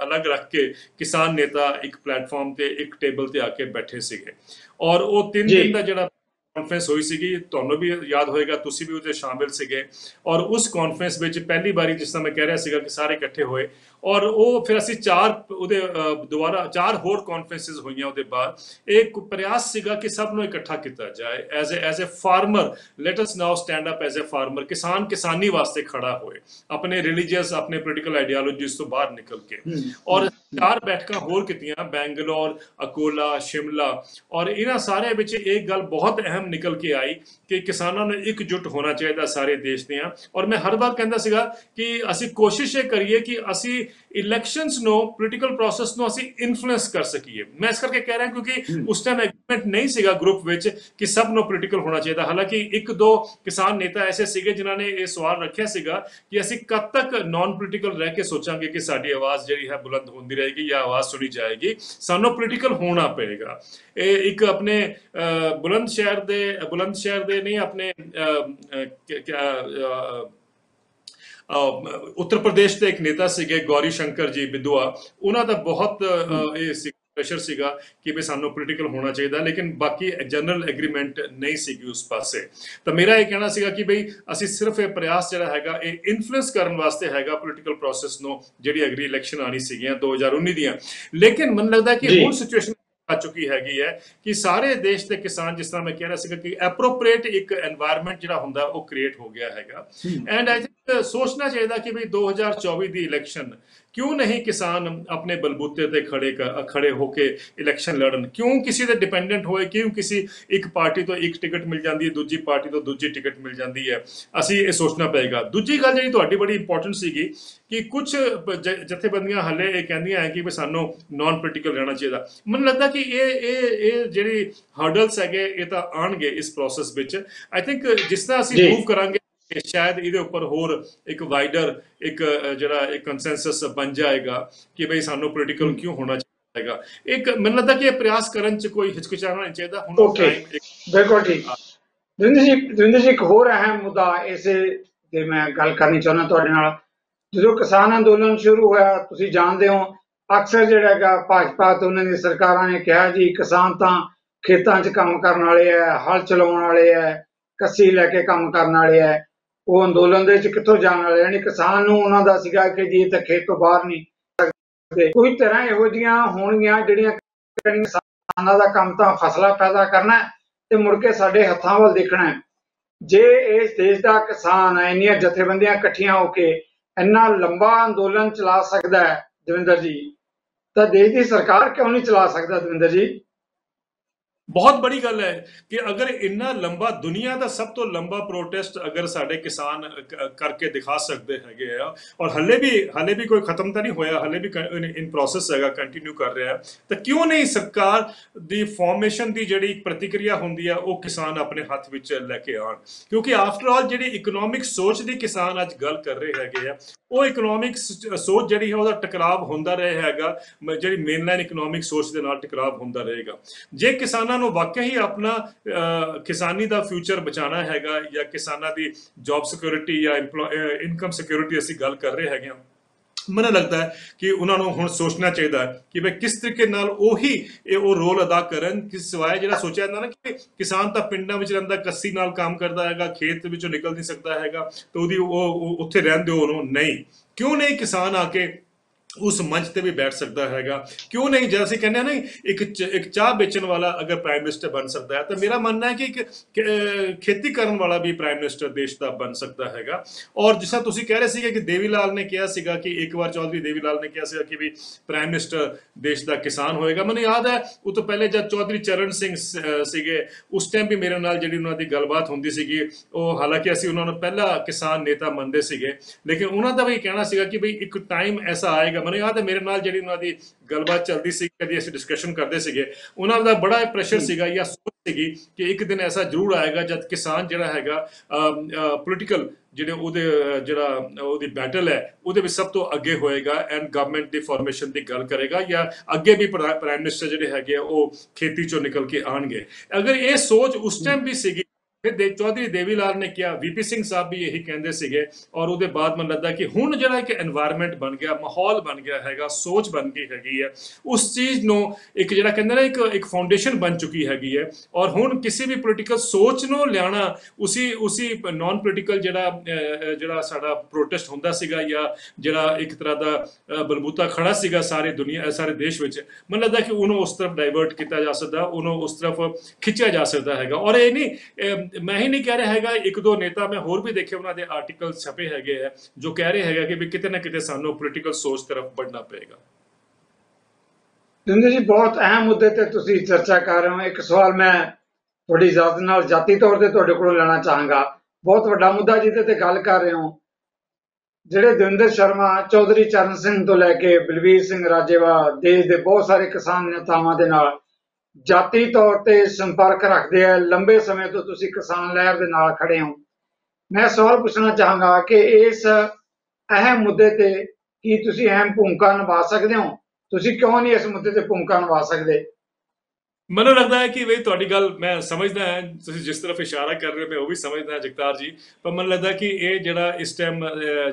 ਅਲੱਗ ਰੱਖ ਕੇ ਕਿਸਾਨ ਨੇਤਾ ਇੱਕ ਪਲੇਟਫਾਰਮ ਤੇ ਇੱਕ ਟੇਬਲ ਤੇ ਆ ਕੇ ਬੈਠੇ ਸੀਗੇ। ਔਰ ਉਹ ਤਿੰਨ। ਦਿਨ ਦਾ ਜਿਹੜਾ ਕਾਨਫਰੰਸ ਹੋਈ ਸੀਗੀ ਤੁਹਾਨੂੰ ਵੀ ਯਾਦ ਹੋਏਗਾ ਤੁਸੀਂ ਵੀ ਉਹਦੇ ਸ਼ਾਮਿਲ ਸੀਗੇ। ਔਰ ਉਸ ਕਾਨਫਰੰਸ ਵਿੱਚ ਪਹਿਲੀ ਵਾਰੀ ਜਿਸ ਤਰ੍ਹਾਂ ਮੈਂ ਕਹਿ ਰਿਹਾ ਸੀਗਾ ਕਿ ਸਾਰੇ ਇਕੱਠੇ ਹੋਏ ਔਰ ਉਹ ਫਿਰ ਅਸੀਂ ਚਾਰ ਉਹਦੇ ਅ, ਦੁਬਾਰਾ ਚਾਰ ਹੋਰ ਕਾਨਫਰੰਸਸ ਹੋਈਆਂ ਉਹਦੇ ਬਾਅਦ। ਇੱਕ ਪ੍ਰਯਾਸ ਸੀਗਾ ਕਿ ਸਭ ਨੂੰ ਇਕੱਠਾ ਕੀਤਾ ਜਾਏ। As a as a farmer let us now stand up as a farmer ਕਿਸਾਨ ਕਿਸਾਨੀ ਵਾਸਤੇ ਖੜਾ ਹੋਏ। ਆਪਣੇ ਰਿਲੀਜੀਅਸ ਆਪਣੇ ਪੋਲੀਟੀਕਲ ਆਈਡੀਓਲੋਜੀਸ ਤੋਂ ਬਾਹਰ ਨਿਕਲ ਕੇ। ਔਰ ਚਾਰ ਬੈਠਕਾਂ ਹੋਰ ਕੀਤੀਆਂ ਬੈਂਗਲੌਰ ਅਕੋਲਾ ਸ਼ਿਮਲਾ। ਔਰ ਇਹਨਾਂ ਸਾਰੇ ਵਿੱਚ ਇੱਕ ਗੱਲ ਬਹੁਤ ਅਹਿਮ ਨਿਕਲ ਕੇ ਆਈ ਕਿ ਕਿਸਾਨਾਂ ਨੂੰ ਇਕਜੁੱਟ ਹੋਣਾ ਚਾਹੀਦਾ ਸਾਰੇ ਦੇਸ਼ ਦੀਆਂ। ਔਰ ਮੈਂ ਹਰ ਵਾਰ ਕਹਿੰਦਾ ਸੀਗਾ ਕਿ ਅਸੀਂ ਕੋਸ਼ਿਸ਼ ਇਹ ਕਰੀਏ ਕਿ ਅਸੀਂ ਇਲੈਕਸ਼ਨਸ ਨੂੰ ਪੋਲੀਟੀਕਲ ਪ੍ਰੋਸੈਸ ਨੂੰ ਅਸੀਂ ਇਨਫਲੂਐਂਸ ਕਰ ਸਕੀਏ। ਮੈਂ ਇਸ ਕਰਕੇ ਕਹਿ ਰਿਹਾ ਕਿਉਂਕਿ ਉਸ ਟਾਈਮ ਐਗਰੀਮੈਂਟ ਨਹੀਂ ਸੀਗਾ ਗਰੁੱਪ ਵਿੱਚ ਕਿ ਸਭ ਨੂੰ ਪੋਲੀਟੀਕਲ ਹੋਣਾ ਚਾਹੀਦਾ। ਹਾਲਾਂਕਿ ਇੱਕ ਦੋ ਕਿਸਾਨ ਨੇਤਾ ਐਸੇ ਸੀਗੇ ਜਿਨ੍ਹਾਂ ਨੇ ਇਹ ਸਵਾਲ ਰੱਖਿਆ ਸੀਗਾ ਕਿ ਅਸੀਂ ਕਦ ਤੱਕ ਨਾਨ ਪੋਲੀਟੀਕਲ ਰਹਿ ਕੇ ਸੋਚਾਂਗੇ ਕਿ ਸਾਡੀ ਆਵਾਜ਼ ਜਿਹੜੀ ਹੈ ਬੁਲੰਦ ਹੁੰਦੀ ਰਹੇਗੀ ਜਾਂ ਆਵਾਜ਼ ਸੁਣੀ ਜਾਏਗੀ। ਸਾਨੂੰ ਪੋਲੀਟੀਕਲ ਹੋਣਾ ਪਏਗਾ। ਇਹ ਇੱਕ ਆਪਣੇ ਬੁਲੰਦ ਸ਼ਹਿਰ ਦੇ ਬੁਲੰਦ ਸ਼ਹਿਰ ਦੇ ਨਹੀਂ ਆਪਣੇ ਉੱਤਰ ਪ੍ਰਦੇਸ਼ ਦੇ ਇੱਕ ਨੇਤਾ ਸੀਗੇ ਗੌਰੀ ਸ਼ੰਕਰ ਜੀ ਬਿਦੁਆ। ਉਹਨਾਂ ਦਾ ਬਹੁਤ ਇਹ ਸੀ ਪ੍ਰੈਸ਼ਰ ਸੀਗਾ ਕਿ ਵੀ ਸਾਨੂੰ ਪੋਲੀਟੀਕਲ ਹੋਣਾ ਚਾਹੀਦਾ ਲੇਕਿਨ ਬਾਕੀ ਜਨਰਲ ਐਗਰੀਮੈਂਟ ਨਹੀਂ ਸੀਗੀ ਉਸ ਪਾਸੇ। ਤਾਂ ਮੇਰਾ ਇਹ ਕਹਿਣਾ ਸੀਗਾ ਕਿ ਬਈ ਅਸੀਂ ਸਿਰਫ ਇਹ ਪ੍ਰਯਾਸ ਜਿਹੜਾ ਹੈਗਾ ਇਹ ਇਨਫਲੂਐਂਸ ਕਰਨ ਵਾਸਤੇ ਹੈਗਾ ਪੋਲੀਟੀਕਲ ਪ੍ਰੋਸੈਸ ਨੂੰ ਜਿਹੜੀ ਅਗਰੀ ਇਲੈਕਸ਼ਨ ਆਣੀ ਸੀਗੀਆਂ 2019 ਦੀਆਂ। ਲੇਕਿਨ ਮੈਨੂੰ ਲੱਗਦਾ ਕਿ। ਹੁਣ ਸਿਚੁਏਸ਼ਨ ਆ ਚੁੱਕੀ ਹੈਗੀ ਹੈ ਕਿ ਸਾਰੇ ਦੇਸ਼ ਦੇ ਕਿਸਾਨ ਜਿਸ ਤਰ੍ਹਾਂ ਮੈਂ ਕਹਿ ਰਿਹਾ ਸੀਗਾ ਕਿ ਐਪਰੋਪ੍ਰੀਏਟ ਇੱਕ এনवायरमेंट ਜਿਹੜਾ ਹੁੰਦਾ ਉਹ ਕ੍ਰੀਏਟ ਹੋ ਗਿਆ ਹੈਗਾ। ਐਂਡ ਆਈ ਸੋਚਣਾ ਚਾਹੀਦਾ ਕਿ ਵੀ 2024 ਦੀ ਇਲੈਕਸ਼ਨ ਕਿਉਂ ਨਹੀਂ ਕਿਸਾਨ ਆਪਣੇ ਬਲਬੂਤੇ ਤੇ ਖੜੇ ਖੜੇ ਹੋ ਕੇ ਇਲੈਕਸ਼ਨ ਲੜਨ? ਕਿਉਂ ਕਿਸੇ ਤੇ ਡਿਪੈਂਡੈਂਟ ਹੋਏ? ਕਿਉਂ ਕਿਸੇ ਇੱਕ ਪਾਰਟੀ ਤੋਂ ਇੱਕ ਟਿਕਟ ਮਿਲ ਜਾਂਦੀ ਹੈ ਦੂਜੀ ਪਾਰਟੀ ਤੋਂ ਦੂਜੀ ਟਿਕਟ ਮਿਲ ਜਾਂਦੀ ਹੈ? ਅਸੀਂ ਇਹ ਸੋਚਣਾ ਪਏਗਾ। ਦੂਜੀ ਗੱਲ ਜਿਹੜੀ ਤੁਹਾਡੀ ਬੜੀ ਇੰਪੋਰਟੈਂਟ ਸੀਗੀ ਕਿ ਕੁਝ ਜਥੇਬੰਦੀਆਂ ਹਲੇ ਇਹ ਕਹਿੰਦੀਆਂ ਹੈ ਕਿ ਵੀ ਸਾਨੂੰ ਨਾਨ ਪੋਲੀਟੀਕਲ ਰਹਿਣਾ ਚਾਹੀਦਾ। ਮੈਨੂੰ ਲੱਗਦਾ ਕਿ ਇਹ ਇਹ ਇਹ ਜਿਹੜੀ ਹਰਡਲਸ ਹੈਗੇ ਇਹ ਤਾਂ ਆਣਗੇ ਇਸ ਪ੍ਰੋਸੈਸ ਵਿੱਚ। ਆਈ ਥਿੰਕ ਜਿਸ ਤਰ੍ਹਾਂ ਅਸੀਂ। ਮੂਵ ਕਰਾਂਗੇ ਕਿ ਸ਼ਾਇਦ ਇਹਦੇ ਉੱਪਰ ਹੋਰ ਇੱਕ ਵਾਈਡਰ ਇੱਕ ਜਿਹੜਾ ਇੱਕ ਕੰਸੈਂਸਸ ਬਣ ਜਾਏਗਾ ਕਿ ਬਈ ਸਾਨੂੰ ਪੋਲੀਟੀਕਲ ਕਿਉਂ ਹੋਣਾ ਚਾਹੀਦਾ ਇੱਕ ਮੈਨੂੰ ਲੱਗਦਾ ਕਿ ਇਹ ਪ੍ਰਯਾਸ ਕਰਨ ਚ ਕੋਈ ਹਿਚਕਿਚਾਉਣਾ ਨਹੀਂ ਚਾਹੀਦਾ। ਹੁਣ ਇੱਕ ਬਿਲਕੁਲ ਠੀਕ। ਦਵਿੰਦਰ ਜੀ ਦਵਿੰਦਰ ਜੀ ਇੱਕ ਹੋਰ ਅਹਿਮ ਮੁੱਦਾ ਇਸੇ ਤੇ ਮੈਂ ਗੱਲ ਕਰਨੀ ਚਾਹੁੰਦਾ ਤੁਹਾਡੇ ਨਾਲ। ਜਦੋਂ ਕਿਸਾਨ ਅੰਦੋਲਨ ਸ਼ੁਰੂ ਹੋਇਆ ਤੁਸੀਂ ਜਾਣਦੇ ਹੋ ਅਕਸਰ ਜਿਹੜਾ ਹੈਗਾ ਭਾਜਪਾ ਤੇ ਉਹਨਾਂ ਦੀ ਸਰਕਾਰਾਂ ਨੇ ਕਿਹਾ ਜੀ ਕਿਸਾਨ ਤਾਂ ਖੇਤਾਂ 'ਚ ਕੰਮ ਕਰਨ ਵਾਲੇ ਐ ਹਲ ਚਲਾਉਣ ਵਾਲੇ ਐ ਕੱਸੀ ਲੈ ਕੇ ਕੰਮ ਕਰਨ ਵਾਲੇ ਐ ਉਹ ਅੰਦੋਲਨ ਦੇ ਵਿੱਚ ਕਿੱਥੋਂ ਜਾਣ ਵਾਲੇ ਯਾਨੀ ਕਿਸਾਨ ਨੂੰ ਉਹਨਾਂ ਦਾ ਸੀਗਾ ਕਿ ਜੀ ਤਾਂ ਖੇਤ ਤੋਂ ਬਾਹਰ ਨਹੀਂ ਸਕਦੇ। ਕੋਈ ਤਰ੍ਹਾਂ ਇਹੋ ਜੀਆਂ ਹੋਣਗੀਆਂ ਜਿਹੜੀਆਂ ਕਿਸਾਨਾਂ ਦਾ ਕੰਮ ਤਾਂ ਫਸਲਾਂ ਪੈਦਾ ਕਰਨਾ ਤੇ ਮੁੜ ਕੇ ਸਾਡੇ ਹੱਥਾਂ ਵੱਲ ਦੇਖਣਾ ਜੇ ਇਸ ਦੇਸ਼ ਦਾ ਕਿਸਾਨ ਇੰਨੀਆਂ ਜਥੇਬੰਦੀਆਂ ਇਕੱਠੀਆਂ ਹੋ ਕੇ ਇੰਨਾ ਲੰਬਾ ਅੰਦੋਲਨ ਚਲਾ ਸਕਦਾ ਹੈ ਦਵਿੰਦਰ ਜੀ, ਤਾਂ ਦੇਸ਼ ਦੀ ਸਰਕਾਰ ਕਿਉਂ ਨਹੀਂ ਚਲਾ ਸਕਦਾ ਦਵਿੰਦਰ ਜੀ? ਬਹੁਤ ਬੜੀ ਗੱਲ ਹੈ ਕਿ ਅਗਰ ਇੰਨਾ ਲੰਬਾ ਦੁਨੀਆ ਦਾ ਸਭ ਤੋਂ ਲੰਬਾ ਪ੍ਰੋਟੈਸਟ ਅਗਰ ਸਾਡੇ ਕਿਸਾਨ ਕਰਕੇ ਦਿਖਾ ਸਕਦੇ ਹੈਗੇ ਆ, ਔਰ ਹੱਲੇ ਵੀ ਹੱਲੇ ਵੀ ਕੋਈ ਖਤਮ ਤਾਂ ਨਹੀਂ ਹੋਇਆ, ਹੱਲੇ ਵੀ ਇਨ ਪ੍ਰੋਸੈਸ ਹੈਗਾ ਕੰਟੀਨਿਊ ਕਰ ਰਿਹਾ, ਤਾਂ ਕਿਉਂ ਨਹੀਂ ਸਰਕਾਰ ਦੀ ਫਾਰਮੇਸ਼ਨ ਦੀ ਜਿਹੜੀ ਇੱਕ ਪ੍ਰਤੀਕਿਰਿਆ ਹੁੰਦੀ ਆ, ਉਹ ਕਿਸਾਨ ਆਪਣੇ ਹੱਥ ਵਿੱਚ ਲੈ ਕੇ ਆਣ ਕਿਉਂਕਿ ਆਫਟਰ ਆਲ ਜਿਹੜੀ ਇਕਨੋਮਿਕ ਸੋਚ ਦੀ ਕਿਸਾਨ ਅੱਜ ਗੱਲ ਕਰ ਰਹੇ ਹੈਗੇ ਆ, ਉਹ ਇਕਨੋਮਿਕ ਸੋਚ ਜਿਹੜੀ ਹੈ, ਉਹਦਾ ਟਕਰਾਵ ਹੁੰਦਾ ਰਹੇ ਹੈਗਾ, ਮ- ਜਿਹੜੀ ਮੇਨਲਾਈਨ ਇਕਨੋਮਿਕ ਸੋਚ ਦੇ ਨਾਲ ਟਕਰਾਵ ਹੁੰਦਾ ਰਹੇਗਾ। ਜੇ ਕਿਸਾਨਾਂ ਨੂੰ ਵਾਕਈ ਹੀ ਆਪਣਾ ਕਿਸਾਨੀ ਦਾ ਫਿਊਚਰ ਬਚਾਉਣਾ ਹੈਗਾ ਜਾਂ ਕਿਸਾਨਾਂ ਦੀ ਜੌਬ ਸਿਕਿਉਰਿਟੀ ਜਾਂ ਇਨਕਮ ਸਿਕਿਉਰਿਟੀ ਅਸੀਂ ਗੱਲ ਕਰ ਰਹੇ ਹੈਗੇ ਹਾਂ। ਮੈਨੂੰ ਲੱਗਦਾ ਹੈ ਕਿ ਉਹਨਾਂ ਨੂੰ ਹੁਣ ਸੋਚਣਾ ਚਾਹੀਦਾ ਕਿ ਵੀ ਕਿਸ ਤਰੀਕੇ ਨਾਲ ਉਹੀ ਇਹ ਉਹ ਰੋਲ ਅਦਾ ਕਰਨ ਕਿ ਸਿਵਾਏ ਜਿਹੜਾ ਸੋਚਿਆ ਜਾਂਦਾ ਨਾ ਕਿ ਕਿਸਾਨ ਤਾਂ ਪਿੰਡਾਂ ਵਿੱਚ ਰਹਿੰਦਾ, ਕੱਸੀ ਨਾਲ ਕੰਮ ਕਰਦਾ ਹੈਗਾ, ਖੇਤ ਵਿੱਚੋਂ ਨਿਕਲ ਨਹੀਂ ਸਕਦਾ ਹੈਗਾ, ਤੇ ਉਹਦੀ ਉਹ ਉੱਥੇ ਰਹਿੰਦੇ ਹੋ ਉਹਨੂੰ। ਨਹੀਂ। ਕਿਉਂ ਨਹੀਂ ਕਿਸਾਨ ਆ ਕੇ ਉਸ ਮੰਚ ਤੇ ਵੀ ਬੈਠ ਸਕਦਾ ਹੈਗਾ। ਕਿਉਂ ਨਹੀਂ? ਜਦ ਅਸੀਂ ਕਹਿੰਦੇ ਆ ਨਾ, ਇੱਕ ਚ- ਇੱਕ ਚਾਹ ਵੇਚਣ ਵਾਲਾ ਅਗਰ ਪ੍ਰਾਈਮ ਮਿਨਿਸਟਰ ਬਣ ਸਕਦਾ ਹੈ, ਤਾਂ ਮੇਰਾ ਮੰਨਣਾ ਹੈ ਕਿ ਇੱਕ ਖੇਤੀ ਕਰਨ ਵਾਲਾ ਵੀ ਪ੍ਰਾਈਮ ਮਿਨਿਸਟਰ ਦੇਸ਼ ਦਾ ਬਣ ਸਕਦਾ ਹੈਗਾ। ਔਰ ਜਿਸ ਤਰ੍ਹਾਂ ਤੁਸੀਂ ਕਹਿ ਰਹੇ ਸੀਗੇ ਕਿ ਦੇਵੀ ਲਾਲ ਨੇ ਕਿਹਾ ਸੀਗਾ ਕਿ ਇੱਕ ਵਾਰ ਚੌਧਰੀ ਦੇਵੀ ਲਾਲ ਨੇ ਕਿਹਾ ਸੀਗਾ ਕਿ ਵੀ ਪ੍ਰਾਈਮ ਮਿਨਿਸਟਰ ਦੇਸ਼ ਦਾ ਕਿਸਾਨ ਹੋਏਗਾ। ਮੈਨੂੰ ਯਾਦ ਹੈ, ਉਹ ਤੋਂ ਪਹਿਲੇ ਜਦ ਚੌਧਰੀ ਚਰਨ ਸਿੰਘ ਸ- ਸੀਗੇ, ਉਸ ਟਾਈਮ ਵੀ ਮੇਰੇ ਨਾਲ ਜਿਹੜੀ ਉਹਨਾਂ ਦੀ ਗੱਲਬਾਤ ਹੁੰਦੀ ਸੀਗੀ, ਉਹ ਹਾਲਾਂਕਿ ਅਸੀਂ ਉਹਨਾਂ ਨੂੰ ਪਹਿਲਾ ਕਿਸਾਨ ਨੇਤਾ ਮੰਨਦੇ ਸੀਗੇ। ਲੇਕਿਨ ਉਹਨਾਂ ਦਾ ਵੀ ਕਹਿਣਾ ਸੀਗਾ ਕਿ ਬਈ ਇੱਕ ਟਾਈਮ ਐਸਾ ਆਏਗਾ ਮੈਨੂੰ ਯਾਦ ਮੇਰੇ ਨਾਲ ਜਿਹੜੀ ਉਹਨਾਂ ਦੀ ਗੱਲਬਾਤ ਚੱਲਦੀ ਸੀ, ਕਦੀ ਅਸੀਂ ਡਿਸਕਸ਼ਨ ਕਰਦੇ ਸੀਗੇ, ਉਹਨਾਂ ਦਾ ਬੜਾ ਪ੍ਰੈਸ਼ਰ ਸੀਗਾ ਜਾਂ ਸੋਚ ਸੀਗੀ ਕਿ ਇੱਕ ਦਿਨ ਐਸਾ ਜ਼ਰੂਰ ਆਏਗਾ ਜਦ ਕਿਸਾਨ ਜਿਹੜਾ ਹੈਗਾ ਪੋਲੀਟੀਕਲ ਜਿਹੜੇ ਉਹਦੇ, ਜਿਹੜਾ ਉਹਦੀ ਬੈਟਲ ਹੈ, ਉਹਦੇ ਵਿੱਚ ਸਭ ਤੋਂ ਅੱਗੇ ਹੋਏਗਾ ਐਂਡ ਗਵਰਨਮੈਂਟ ਦੀ ਫਾਰਮੇਸ਼ਨ ਦੀ ਗੱਲ ਕਰੇਗਾ ਜਾਂ ਅੱਗੇ ਵੀ ਪ੍ਰਾਈਮ ਮਿਨਿਸਟਰ ਜਿਹੜੇ ਹੈਗੇ ਆ, ਉਹ ਖੇਤੀ ਚੋਂ ਨਿਕਲ ਕੇ ਆਣਗੇ ਅਗਰ ਇਹ ਸੋਚ ਉਸ ਟਾਈਮ ਵੀ ਸੀਗੀ ਫਿਰ ਦੇ ਚੌਧਰੀ ਦੇਵੀ ਲਾਲ ਨੇ ਕਿਹਾ ਵੀਪੀ ਸਿੰਘ ਸਾਹਿਬ ਵੀ ਇਹੀ ਕਹਿੰਦੇ ਸੀਗੇ ਔਰ ਉਹਦੇ ਬਾਅਦ ਮਨ ਲੱਗਦਾ ਕਿ ਹੁਣ ਜਿਹੜਾ ਇੱਕ এনवायरमेंट ਬਣ ਗਿਆ, ਮਾਹੌਲ ਬਣ ਗਿਆ ਹੈਗਾ, ਸੋਚ ਬਣ ਗਈ ਹੈਗੀ ਹੈ, ਉਸ ਚੀਜ਼ ਨੂੰ ਇੱਕ ਜਿਹੜਾ ਕਹਿੰਦੇ ਨਾ ਇੱਕ ਇੱਕ ਫਾਊਂਡੇਸ਼ਨ ਬਣ ਚੁੱਕੀ ਹੈਗੀ ਹੈ ਔਰ ਹੁਣ ਕਿਸੇ ਵੀ ਪੋਲੀਟੀਕਲ ਸੋਚ ਨੂੰ ਲਿਆਣਾ ਉਸੇ ਉਸੇ ਨਾਨ ਪੋਲੀਟੀਕਲ ਜਿਹੜਾ ਜਿਹੜਾ ਸਾਡਾ ਪ੍ਰੋਟੈਸਟ ਹੁੰਦਾ ਸੀਗਾ ਜਾਂ ਜਿਹੜਾ ਇੱਕ ਤਰ੍ਹਾਂ ਦਾ ਬਲਬੂਤਾ ਖੜਾ ਸੀਗਾ ਸਾਰੇ ਦੁਨੀਆ, ਸਾਰੇ ਦੇਸ਼ ਵਿੱਚ, ਮਨ ਲੱਗਦਾ ਕਿ ਉਹਨੂੰ ਉਸ ਤਰਫ ਡਾਈਵਰਟ ਕੀਤਾ ਜਾ ਸਕਦਾ, ਉਹਨੂੰ ਉਸ ਤਰਫ ਖਿੱਚਿਆ ਜਾ ਸਕਦਾ ਹੈਗਾ ਔਰ ਇਹ ਨਹੀਂ ਮੈਂ ਹੀ ਨਹੀਂ ਕਹਿ ਰਿਹਾ ਹੈਗਾ, ਇੱਕ ਦੋ ਨੇਤਾ ਮੈਂ ਹੋਰ ਵੀ ਦੇਖੇ, ਉਹਨਾਂ ਦੇ ਆਰਟੀਕਲ ਛਪੇ ਹੈਗੇ ਆ, ਜੋ ਕਹਿ ਰਹੇ ਹੈਗਾ ਕਿ ਵੀ ਕਿਤੇ ਨਾ ਕਿਤੇ ਸਾਨੂੰ ਪੋਲੀਟੀਕਲ ਸੋਚ ਤਰਫ ਵੱਢਣਾ ਪਏਗਾ। ਜਿੰਦਰ ਜੀ, ਬਹੁਤ ਅਹਿਮ ਮੁੱਦੇ ਤੇ ਤੁਸੀਂ ਚਰਚਾ ਕਰ ਰਹੇ ਹੋ। ਇੱਕ ਸਵਾਲ ਮੈਂ ਤੁਹਾਡੀ ਇਜਾਜ਼ਤ ਨਾਲ ਜਾਤੀ ਤੌਰ ਤੇ ਤੁਹਾਡੇ ਕੋਲੋਂ ਲੈਣਾ ਚਾਹਾਂਗਾ। ਬਹੁਤ ਵੱਡਾ ਮੁੱਦਾ ਜਿਹਦੇ ਤੇ ਗੱਲ ਕਰ ਰਹੇ ਹੋ। ਜਿਹੜੇ ਦਵਿੰਦਰ ਸ਼ਰਮਾ, ਚੌਧਰੀ ਚਰਨ ਸਿੰਘ ਤੋਂ ਲੈ ਕੇ ਬਲਵੀਰ ਸਿੰਘ ਰਾਜੇਵਾ ਦੇਸ਼ ਦੇ ਬਹੁਤ ਸਾਰੇ ਕਿਸਾਨ ਨੇਤਾਵਾਂ ਦੇ ਨਾਲ ਜਾਤੀ ਤੌਰ ਤੇ ਸੰਪਰਕ ਰੱਖਦੇ ਆ, ਲੰਬੇ ਸਮੇਂ ਤੋਂ ਤੁਸੀਂ ਕਿਸਾਨ ਲਹਿਰ ਦੇ ਨਾਲ ਖੜੇ ਹੋ। ਮੈਂ ਸਵਾਲ ਪੁੱਛਣਾ ਚਾਹਾਂਗਾ ਕਿ ਇਸ ਅਹਿਮ ਮੁੱਦੇ ਤੇ ਕੀ ਤੁਸੀਂ ਅਹਿਮ ਭੂਮਿਕਾ ਨਿਭਾ ਸਕਦੇ ਹੋ? ਤੁਸੀਂ ਕਿਉਂ ਨਹੀਂ ਇਸ ਮੁੱਦੇ ਤੇ ਭੂਮਿਕਾ ਨਿਭਾ ਸਕਦੇ? ਮੈਨੂੰ ਲੱਗਦਾ ਹੈ ਕਿ ਬਈ ਤੁਹਾਡੀ ਗੱਲ ਮੈਂ ਸਮਝਦਾ ਹਾਂ। ਤੁਸੀਂ ਜਿਸ ਤਰਫ ਇਸ਼ਾਰਾ ਕਰ ਰਹੇ ਹੋ ਮੈਂ ਉਹ ਵੀ ਸਮਝਦਾ ਹਾਂ ਜਗਤਾਰ ਜੀ। ਪਰ ਮੈਨੂੰ ਲੱਗਦਾ ਕਿ ਇਹ ਜਿਹੜਾ ਇਸ ਟਾਈਮ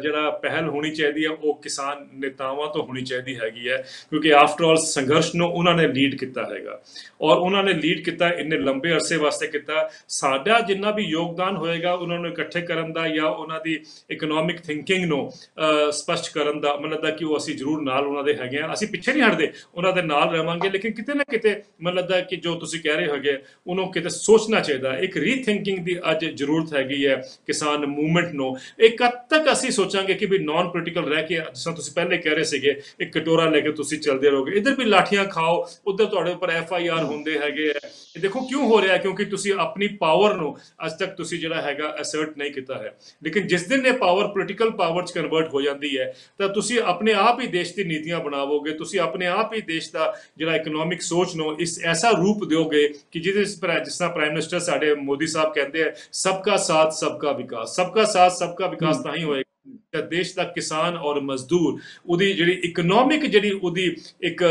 ਜਿਹੜਾ ਪਹਿਲ ਹੋਣੀ ਚਾਹੀਦੀ ਹੈ ਉਹ ਕਿਸਾਨ ਨੇਤਾਵਾਂ ਤੋਂ ਹੋਣੀ ਚਾਹੀਦੀ ਹੈਗੀ ਹੈ। ਕਿਉਂਕਿ ਆਫਟਰ ਆਲ ਸੰਘਰਸ਼ ਨੂੰ ਉਹਨਾਂ ਨੇ ਲੀਡ ਕੀਤਾ ਹੈਗਾ। ਔਰ ਉਹਨਾਂ ਨੇ ਲੀਡ ਕੀਤਾ ਇੰਨੇ ਲੰਬੇ ਅਰਸੇ ਵਾਸਤੇ ਕੀਤਾ। ਸਾਡਾ ਜਿੰਨਾ ਵੀ ਯੋਗਦਾਨ ਹੋਏਗਾ ਉਹਨਾਂ ਨੂੰ ਇਕੱਠੇ ਕਰਨ ਦਾ ਜਾਂ ਉਹਨਾਂ ਦੀ ਇਕਨੋਮਿਕ ਥਿੰਕਿੰਗ ਨੂੰ ਅਹ, ਸਪਸ਼ਟ ਕਰਨ ਦਾ ਮੈਨੂੰ ਲੱਗਦਾ ਕਿ ਉਹ ਅਸੀਂ ਜ਼ਰੂਰ ਨਾਲ ਉਹਨਾਂ ਦੇ ਹੈਗੇ ਆ ਅਸੀਂ ਪਿੱਛੇ ਨਹੀਂ ਹਟਦੇ ਉਹਨਾਂ ਦੇ ਨਾਲ ਰਵਾਂਗੇ। ਲੇਕਿਨ ਕਿਤੇ ਨਾ ਕਿਤੇ ਮੈਨੂੰ ਲੱਗਦਾ ਕਿ ਜੋ ਤੁਸੀਂ ਕਹਿ ਰਹੇ ਹੋਗੇ, ਉਹਨੂੰ ਕਿਤੇ ਸੋਚਣਾ ਚਾਹੀਦਾ। ਇੱਕ ਰੀਥਿੰਕਿੰਗ ਦੀ ਅੱਜ ਜ਼ਰੂਰਤ ਹੈਗੀ ਹੈ ਕਿਸਾਨ ਮੂਵਮੈਂਟ ਨੂੰ। ਇਹ ਕਦ ਤੱਕ ਅਸੀਂ ਸੋਚਾਂਗੇ ਕਿ ਵੀ ਨਾਨ ਪੋਲੀਟੀਕਲ ਰਹਿ ਕੇ, ਜਿਸ ਤੁਸੀਂ ਪਹਿਲੇ ਕਹਿ ਰਹੇ ਸੀਗੇ, ਇੱਕ ਕਟੋਰਾ ਲੈ ਕੇ ਤੁਸੀਂ ਚੱਲਦੇ ਰਹੋਗੇ। ਇੱਧਰ ਵੀ ਲਾਠੀਆਂ ਖਾਓ, ਉੱਧਰ ਤੁਹਾਡੇ ਉੱਪਰ ਐਫ ਆਈ ਆਰ ਹੁੰਦੇ ਹੈਗੇ ਆ। ਇਹ ਦੇਖੋ ਕਿਉਂ ਹੋ ਰਿਹਾ, ਕਿਉਂਕਿ ਤੁਸੀਂ ਆਪਣੀ ਪਾਵਰ ਨੂੰ ਅੱਜ ਤੱਕ ਤੁਸੀਂ ਜਿਹੜਾ ਹੈਗਾ ਅਸਰਟ ਨਹੀਂ ਕੀਤਾ ਹੈ। ਲੇਕਿਨ ਜਿਸ ਦਿਨ ਇਹ ਪਾਵਰ ਪੋਲੀਟੀਕਲ ਪਾਵਰ ਚ ਕਨਵਰਟ ਹੋ ਜਾਂਦੀ ਹੈ, ਤਾਂ ਤੁਸੀਂ ਆਪਣੇ ਆਪ ਹੀ ਦੇਸ਼ ਦੀ ਨੀਤੀਆਂ ਬਣਾਵੋਗੇ। ਤੁਸੀਂ ਆਪਣੇ ਆਪ ਹੀ ਦੇਸ਼ ਦਾ ਜਿਹੜਾ ਇਕਨੋਮਿਕ ਸੋਚ ਨੂੰ ਇਸ, ਐਸਾ ਰੂਪ ਦਿਓਗੇ ਕਿ ਜਿਹਦੇ ਜਿਸ ਤਰ੍ਹਾਂ ਪ੍ਰਾਈਮ ਮਿਨਿਸਟਰ ਸਾਡੇ ਮੋਦੀ ਸਾਹਿਬ ਕਹਿੰਦੇ ਆ ਸਬਕਾ ਸਾਥ ਸਬਕਾ ਵਿਕਾਸ। ਸਬਕਾ ਸਾਥ ਸਬਕਾ ਵਿਕਾਸ ਤਾਂ ਹੀ ਹੋਏਗਾ। ਜਦ ਦੇਸ਼ ਦਾ ਕਿਸਾਨ ਔਰ ਮਜ਼ਦੂਰ ਉਹਦੀ ਜਿਹੜੀ ਇਕਨੋਮਿਕ ਜਿਹੜੀ ਉਹਦੀ ਇੱਕ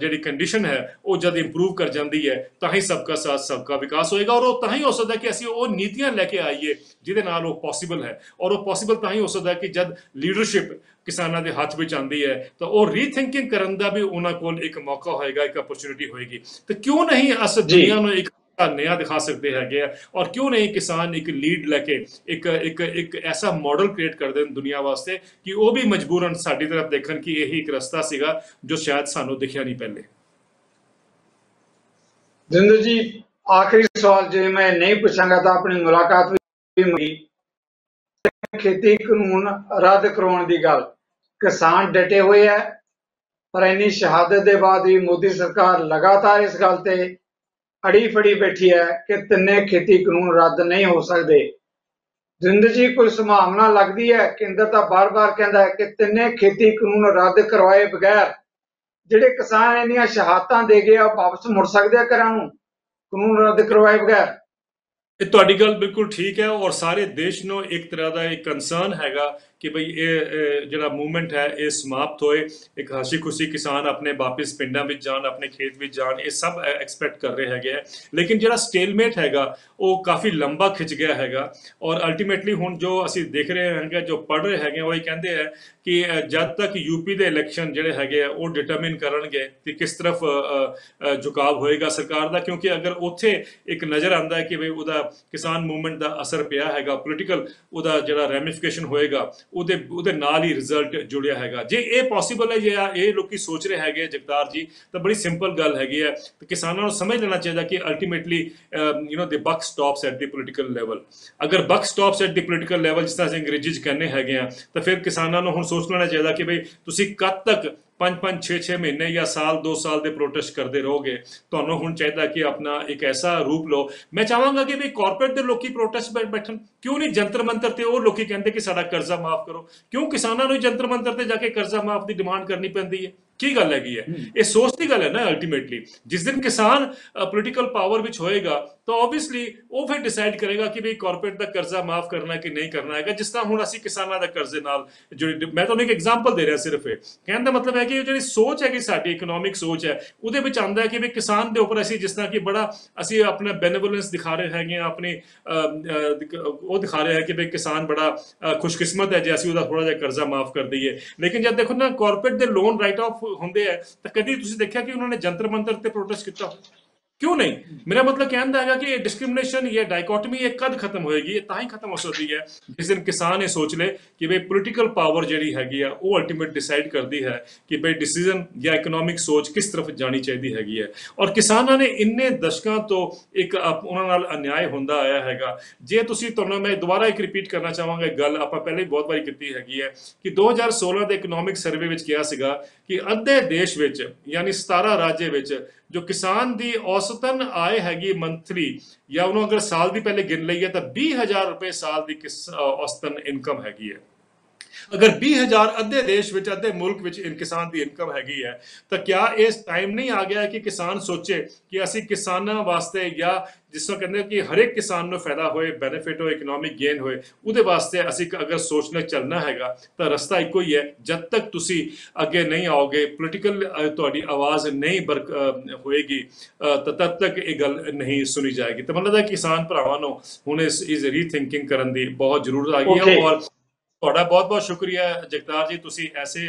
ਜਿਹੜੀ ਕੰਡੀਸ਼ਨ ਹੈ ਉਹ ਜਦ ਇੰਪਰੂਵ ਕਰ ਜਾਂਦੀ ਹੈ ਤਾਂ ਹੀ ਸਬਕਾ ਸਾਥ ਸਬਕਾ ਵਿਕਾਸ ਹੋਏਗਾ ਔਰ ਉਹ ਤਾਂ ਹੀ ਹੋ ਸਕਦਾ ਕਿ ਅਸੀਂ ਉਹ ਨੀਤੀਆਂ ਲੈ ਕੇ ਆਈਏ ਜਿਹਦੇ ਨਾਲ ਉਹ ਪੋਸੀਬਲ ਹੈ ਔਰ ਉਹ ਪੋਸੀਬਲ ਤਾਂ ਹੀ ਹੋ ਸਕਦਾ ਕਿ ਜਦ ਲੀਡਰਸ਼ਿਪ ਕਿਸਾਨਾਂ ਦੇ ਹੱਥ ਵਿੱਚ ਆਂਦੀ ਹੈ ਤਾਂ ਉਹ ਰੀਥਿੰਕਿੰਗ ਕਰਨ ਦਾ ਵੀ ਉਹਨਾਂ ਕੋਲ ਇੱਕ ਮੌਕਾ ਹੋਏਗਾ ਇੱਕ ਅਪਰਚੂਨਿਟੀ ਹੋਏਗੀ ਤੇ ਕਿਉਂ ਨਹੀਂ ਅਸ ਜੀ। ਦੁਨੀਆ ਨੂੰ ਇੱਕ ਨਿਆ ਦਿਖਾ ਸਕਦੇ ਹੈਗੇ ਆ। ਔਰ ਕਿਉਂ ਨਹੀਂ ਕਿਸਾਨ ਇੱਕ ਲੀਡ ਲੈ ਕੇ ਇੱਕ ਇੱਕ ਇੱਕ ਐਸਾ ਮਾਡਲ ਕ੍ਰੀਏਟ ਕਰ ਦੇਣ ਦੁਨੀਆ ਵਾਸਤੇ ਕਿ ਉਹ ਵੀ ਮਜਬੂਰਨ ਸਾਡੀ ਤਰਫ ਦੇਖਣ ਕਿ ਇਹੀ ਇੱਕ ਰਸਤਾ ਸੀਗਾ ਜੋ ਸ਼ਾਇਦ ਸਾਨੂੰ ਦਿਖਿਆ ਨਹੀਂ ਪਹਿਲੇ। ਜਿੰਦਰ ਜੀ, ਆਖਰੀ ਸਵਾਲ ਜੇ ਮੈਂ ਨਹੀਂ ਪੁੱਛਾਂਗਾ ਤਾਂ ਆਪਣੀ ਮੁਲਾਕਾਤ ਵੀ ਮੁਗੀ ਖੇਤੀ ਕਾਨੂੰਨ ਰੱਦ ਕਰਾਉਣ ਦੀ ਗੱਲ। ਕਿਸਾਨ ਡਟੇ ਹੋਏ ਹੈ ਪਰ ਇੰਨੀ ਸ਼ਹਾਦਤ ਦੇ ਬਾਅਦ ਵੀ ਮੋਦੀ ਸਰਕਾਰ ਲਗਾਤਾਰ ਇਸ ਗੱਲ ਤੇ ਅੜੀ ਫੜੀ ਬੈਠੀ ਹੈ ਕਿ ਤਿੰਨੇ ਖੇਤੀ ਕਾਨੂੰਨ ਰੱਦ ਨਹੀਂ ਹੋ ਸਕਦੇ। ਜਿੰਦਰ ਜੀ ਕੋਈ ਸੰਭਾਵਨਾ ਲੱਗਦੀ ਹੈ, ਕੇਂਦਰ ਤਾਂ ਬਾਰ-ਬਾਰ ਕਹਿੰਦਾ ਹੈ ਕਿ ਤਿੰਨੇ ਖੇਤੀ ਕਾਨੂੰਨ ਰੱਦ ਕਰਵਾਏ ਬਗੈਰ ਜਿਹੜੇ ਕਿਸਾਨ ਇੰਨੀਆਂ ਸ਼ਹਾਦਤਾਂ ਦੇ ਗਏ ਆ, ਵਾਪਸ ਮੁੜ ਸਕਦੇ ਆ ਘਰਾਂ ਨੂੰ? ਕਾਨੂੰਨ ਰੱਦ ਕਰਵਾਏ ਬਗੈਰ। ਇਹ ਤੁਹਾਡੀ ਗੱਲ ਬਿਲਕੁਲ ਠੀਕ ਹੈ ਔਰ ਸਾਰੇ ਦੇਸ਼ ਨੂੰ ਇੱਕ ਤਰ੍ਹਾਂ ਦਾ ਇੱਕ ਕੰਸਰਨ ਹੈਗਾ ਕਿ ਭਈ ਇਹ ਜਿਹੜਾ ਮੂਵਮੈਂਟ ਹੈ ਇਹ ਸਮਾਪਤ ਹੋਏ। ਇੱਕ ਹਸੀ ਖੁਸ਼ੀ ਕਿਸਾਨ ਆਪਣੇ ਵਾਪਿਸ ਪਿੰਡਾਂ ਵਿੱਚ ਜਾਣ ਆਪਣੇ ਖੇਤ ਵਿੱਚ ਜਾਣ ਇਹ ਸਭ ਐਕਸਪੈਕਟ ਕਰ ਰਹੇ ਹੈਗੇ ਆ ਲੇਕਿਨ ਜਿਹੜਾ ਸਟੇਲਮੇਟ ਹੈਗਾ ਉਹ ਕਾਫੀ ਲੰਬਾ ਖਿੱਚ ਗਿਆ ਹੈਗਾ। ਔਰ ਅਲਟੀਮੇਟਲੀ ਹੁਣ ਜੋ ਅਸੀਂ ਦੇਖ ਰਹੇ ਹੈਗੇ ਜੋ ਪੜ ਰਹੇ ਹੈਗੇ ਆ, ਉਹ ਇਹ ਕਹਿੰਦੇ ਆ ਕਿ ਜਦ ਤੱਕ ਯੂਪੀ ਦੇ ਇਲੈਕਸ਼ਨ ਜਿਹੜੇ ਹੈਗੇ ਆ ਉਹ ਡਿਟਰਮਿਨ ਕਰਨਗੇ ਕਿ ਕਿਸ ਤਰਫ ਝੁਕਾਵ ਹੋਏਗਾ ਸਰਕਾਰ ਦਾ। ਕਿਉਂਕਿ ਅਗਰ ਉੱਥੇ ਇੱਕ ਨਜ਼ਰ ਆਂਦਾ ਹੈ ਕਿ ਵੀ ਉਹਦਾ ਕਿਸਾਨ ਮੂਵਮੈਂਟ ਦਾ ਅਸਰ ਪਿਆ ਹੈਗਾ ਪੋਲੀਟੀਕਲ ਉਹਦਾ ਜਿਹੜਾ ਰੈਮਿਫਿਕੇਸ਼ਨ ਹੋਏਗਾ ਉਹਦੇ ਉਹਦੇ ਨਾਲ ਹੀ ਰਿਜ਼ਲਟ ਜੁੜਿਆ ਹੈਗਾ। ਜੇ ਇਹ ਪੋਸੀਬਲ ਹੈ ਜਾਂ ਇਹ ਲੋਕੀ ਸੋਚ ਰਹੇ ਹੈਗੇ ਆ, ਜਗਤਾਰ ਜੀ ਤਾਂ ਬੜੀ ਸਿੰਪਲ ਗੱਲ ਹੈਗੀ ਹੈ। ਤੇ ਕਿਸਾਨਾਂ ਨੂੰ ਸਮਝ ਲੈਣਾ ਚਾਹੀਦਾ ਕਿ ultimately you know the buck stops at the political level ਅਗਰ buck stops at the political level ਜਿਸ ਤਰ੍ਹਾਂ ਅਸੀਂ ਅੰਗਰੇਜ਼ੀ ਚ ਕਹਿੰਦੇ ਹੈਗੇ ਆ ਤਾਂ ਫਿਰ ਕਿਸਾਨਾਂ ਨੂੰ ਹੁਣ ਸੋਚ ਲੈਣਾ ਚਾਹੀਦਾ ਕਿ ਭਈ ਤੁਸੀਂ ਕਦ ਤੱਕ 5-5 6-6 ਮਹੀਨੇ ਜਾਂ ਸਾਲ 2 ਸਾਲ ਦੇ ਪ੍ਰੋਟੈਸਟ ਕਰਦੇ ਰਹੋਗੇ, ਤੁਹਾਨੂੰ ਹੁਣ ਚਾਹੀਦਾ ਕਿ ਆਪਣਾ ਇੱਕ ਐਸਾ ਰੂਪ ਲਓ। ਮੈਂ ਚਾਹਾਂਗਾ ਕਿ ਵੀ ਕਾਰਪੋਰੇਟ ਦੇ ਲੋਕੀ ਪ੍ਰੋਟੈਸਟ ਬੈਠਣ। ਕਿਉਂ ਨਹੀਂ ਜੰਤਰ ਮੰਤਰ ਤੇ ਉਹ ਲੋਕੀ ਕਹਿੰਦੇ ਕਿ ਸਾਡਾ ਕਰਜ਼ਾ ਮਾਫ ਕਰੋ? ਕਿਉਂ ਕਿਸਾਨਾਂ ਨੂੰ ਜੰਤਰ ਮੰਤਰ ਤੇ ਜਾ ਕੇ ਕਰਜ਼ਾ ਮਾਫ ਦੀ ਡਿਮਾਂਡ ਕਰਨੀ ਪੈਂਦੀ ਹੈ? ਕੀ ਗੱਲ ਹੈਗੀ ਹੈ? ਇਹ ਸੋਚ ਦੀ ਗੱਲ ਹੈ ਨਾ ਅਲਟੀਮੇਟਲੀ ਜਿਸ ਦਿਨ ਕਿਸਾਨ ਪੋਲੀਟੀਕਲ ਪਾਵਰ ਵਿੱਚ ਹੋਏਗਾ ਤਾਂ ਆਬਵੀਅਸਲੀ ਉਹ ਫਿਰ ਡਿਸਾਈਡ ਕਰੇਗਾ ਕਿ ਵੀ ਕਾਰਪੋਰੇਟ ਦਾ ਕਰਜ਼ਾ ਮਾਫ ਕਰਨਾ ਕਿ ਨਹੀਂ ਕਰਨਾ ਹੈਗਾ ਜਿਸ ਤਰ੍ਹਾਂ ਹੁਣ ਅਸੀਂ ਕਿਸਾਨਾਂ ਦਾ ਕਰਜ਼ੇ ਨਾਲ ਜਿਹੜੀ ਮੈਂ ਤੁਹਾਨੂੰ ਇੱਕ ਐਗਜ਼ਾਮਪਲ ਦੇ ਰਿਹਾ ਸਿਰਫ ਇਹ। ਕਹਿਣ ਦਾ ਮਤਲਬ ਹੈ ਕਿ ਜਿਹੜੀ ਸੋਚ ਹੈ ਕਿ ਸਾਡੀ ਇਕਨੋਮਿਕ ਸੋਚ ਹੈ ਉਹਦੇ ਵਿੱਚ ਆਉਂਦਾ ਹੈ ਕਿ ਵੀ ਕਿਸਾਨ ਦੇ ਉੱਪਰ ਅਸੀਂ ਜਿਸ ਤਰ੍ਹਾਂ ਕਿ ਬੜਾ ਅਸੀਂ ਆਪਣਾ ਬੈਨੇਵੋਲੈਂਸ ਦਿਖਾ ਰਹੇ ਹੈਗੇ ਆਪਣੀ ਉਹ ਦਿਖਾ ਰਹੇ ਹੈ ਕਿ ਵੀ ਕਿਸਾਨ ਬੜਾ ਖੁਸ਼ਕਿਸਮਤ ਹੈ ਜੇ ਅਸੀਂ ਉਹਦਾ ਥੋੜਾ ਜਿਹਾ ਕਰਜ਼ਾ ਮਾਫ ਕਰ ਦਈਏ। ਲੇਕਿਨ ਜਦ ਦੇਖੋ ਨਾ ਕਾਰਪੋਰੇਟ ਦੇ ਲੋਨ ਰਾਈਟ ਆਫ ਹੁੰਦੇ ਆ, ਤਾਂ ਕਦੀ ਤੁਸੀਂ ਦੇਖਿਆ ਕਿ ਉਹਨਾਂ ਨੇ ਜੰਤਰ ਮੰਤਰ ਤੇ ਪ੍ਰੋਟੈਸਟ ਕੀਤਾ ਹੋਵੇ? ਕਿਉਂ ਨਹੀਂ ਮੇਰਾ ਮਤਲਬ ਕਹਿਣ ਦਾ ਹੈਗਾ ਕਿ ਇਹ ਡਿਸਕ੍ਰਿਮੀਨੇਸ਼ਨ ਇਹ ਡਾਈਕੋਟਮੀ ਇਹ ਕਦ ਖਤਮ ਹੋਏਗੀ ਇਹ ਤਾਂ ਹੀ ਖਤਮ ਹੋ ਸਕਦੀ ਹੈ ਜਿਸ ਦਿਨ ਕਿਸਾਨ ਇਹ ਸੋਚ ਲੇ ਕਿ ਬਈ ਪੋਲੀਟੀਕਲ ਪਾਵਰ ਜਿਹੜੀ ਹੈਗੀ ਆ ਉਹ ਅਲਟੀਮੇਟ ਡਿਸਾਈਡ ਕਰਦੀ ਹੈ ਕਿ ਬਈ ਡਿਸੀਜਨ ਜਾਂ ਇਕਨੋਮਿਕ ਸੋਚ ਕਿਸ ਤਰਫ ਜਾਣੀ ਚਾਹੀਦੀ ਹੈਗੀ ਹੈ ਔਰ ਕਿਸਾਨਾਂ ਨੇ ਇੰਨੇ ਦਸ਼ਕਾਂ ਤੋਂ ਇੱਕ ਉਹਨਾਂ ਨਾਲ ਅਨਿਆਏ ਹੁੰਦਾ ਆਇਆ ਹੈਗਾ ਜੇ ਤੁਸੀਂ ਤੁਹਾਨੂੰ ਮੈਂ ਦੁਬਾਰਾ ਇੱਕ ਰਿਪੀਟ ਕਰਨਾ ਚਾਹਾਂਗਾ ਗੱਲ ਆਪਾਂ ਪਹਿਲੇ ਹੀ ਬਹੁਤ ਵਾਰੀ ਕੀਤੀ ਹੈਗੀ ਹੈ ਕਿ 2016 ਦੇ ਇਕਨੋਮਿਕ ਸਰਵੇ ਵਿੱਚ ਕਿਹਾ ਸੀਗਾ ਕਿ ਅੱਧੇ ਦੇਸ਼ ਵਿੱਚ ਯਾਨੀ 17 ਰਾਜੇ ਵਿੱਚ ਜੋ ਕਿਸਾਨ ਦੀ ਔਸਤਨ ਆਏ ਹੈਗੀ ਮੰਥਲੀ ਜਾਂ ਉਹਨੂੰ ਅਗਰ ਸਾਲ ਦੀ ਪਹਿਲੇ ਗਿਣ ਲਈਏ ਤਾਂ 20000 ਰੁਪਏ ਸਾਲ ਦੀ ਕਿਸ- ਔਸਤਨ ਇਨਕਮ ਹੈਗੀ ਹੈ। ਅਗਰ 20000 ਅੱਧੇ ਦੇਸ਼ ਵਿੱਚ ਅੱਧੇ ਮੁਲਕ ਵਿੱਚ ਇਨ ਕਿਸਾਨ ਦੀ ਇਨਕਮ ਹੈਗੀ ਹੈ ਤਾਂ ਕਿਆ ਇਸ ਟਾਈਮ ਨਹੀਂ ਆ ਗਿਆ ਹੈ ਕਿ ਕਿਸਾਨ ਸੋਚੇ ਕਿ ਅਸੀਂ ਕਿਸਾਨਾਂ ਵਾਸਤੇ ਜਾਂ ਜਿਸ ਤਰ੍ਹਾਂ ਕਹਿੰਦੇ ਕਿ ਹਰ ਇੱਕ ਕਿਸਾਨ ਨੂੰ ਫਾਇਦਾ ਹੋਏ ਬੈਨੀਫਿਟ ਹੋਏ ਇਕਨੋਮਿਕ ਗੇਨ ਹੋਏ ਉਹਦੇ ਵਾਸਤੇ ਅਸੀਂ ਅਗਰ ਸੋਚਣਾ ਚੱਲਣਾ ਹੈਗਾ ਤਾਂ ਰਸਤਾ ਇੱਕੋ ਹੀ ਹੈ ਜਦ ਤੱਕ ਤੁਸੀਂ ਅੱਗੇ ਨਹੀਂ ਆਓਗੇ ਪੋਲੀਟੀਕਲ ਤੁਹਾਡੀ ਆਵਾਜ਼ ਨਹੀਂ ਹੋਏਗੀ ਤਾਂ ਤਦ ਤੱਕ ਇਹ ਗੱਲ ਨਹੀਂ ਸੁਣੀ ਜਾਏਗੀ ਤਾਂ ਮਤਲਬ ਹੈ ਕਿਸਾਨ ਭਰਾਵਾਂ ਨੂੰ ਹੁਣ ਇਸ ਇਸ ਰੀਥਿੰਕਿੰਗ ਕਰਨ ਦੀ ਬਹੁਤ ਜ਼ਰੂਰਤ ਆ ਗਈ ਹੈ. ਔਰ ਤੁਹਾਡਾ ਬਹੁਤ ਬਹੁਤ ਸ਼ੁਕਰੀਆ ਜਗਤਾਰ ਜੀ, ਤੁਸੀਂ ਐਸੇ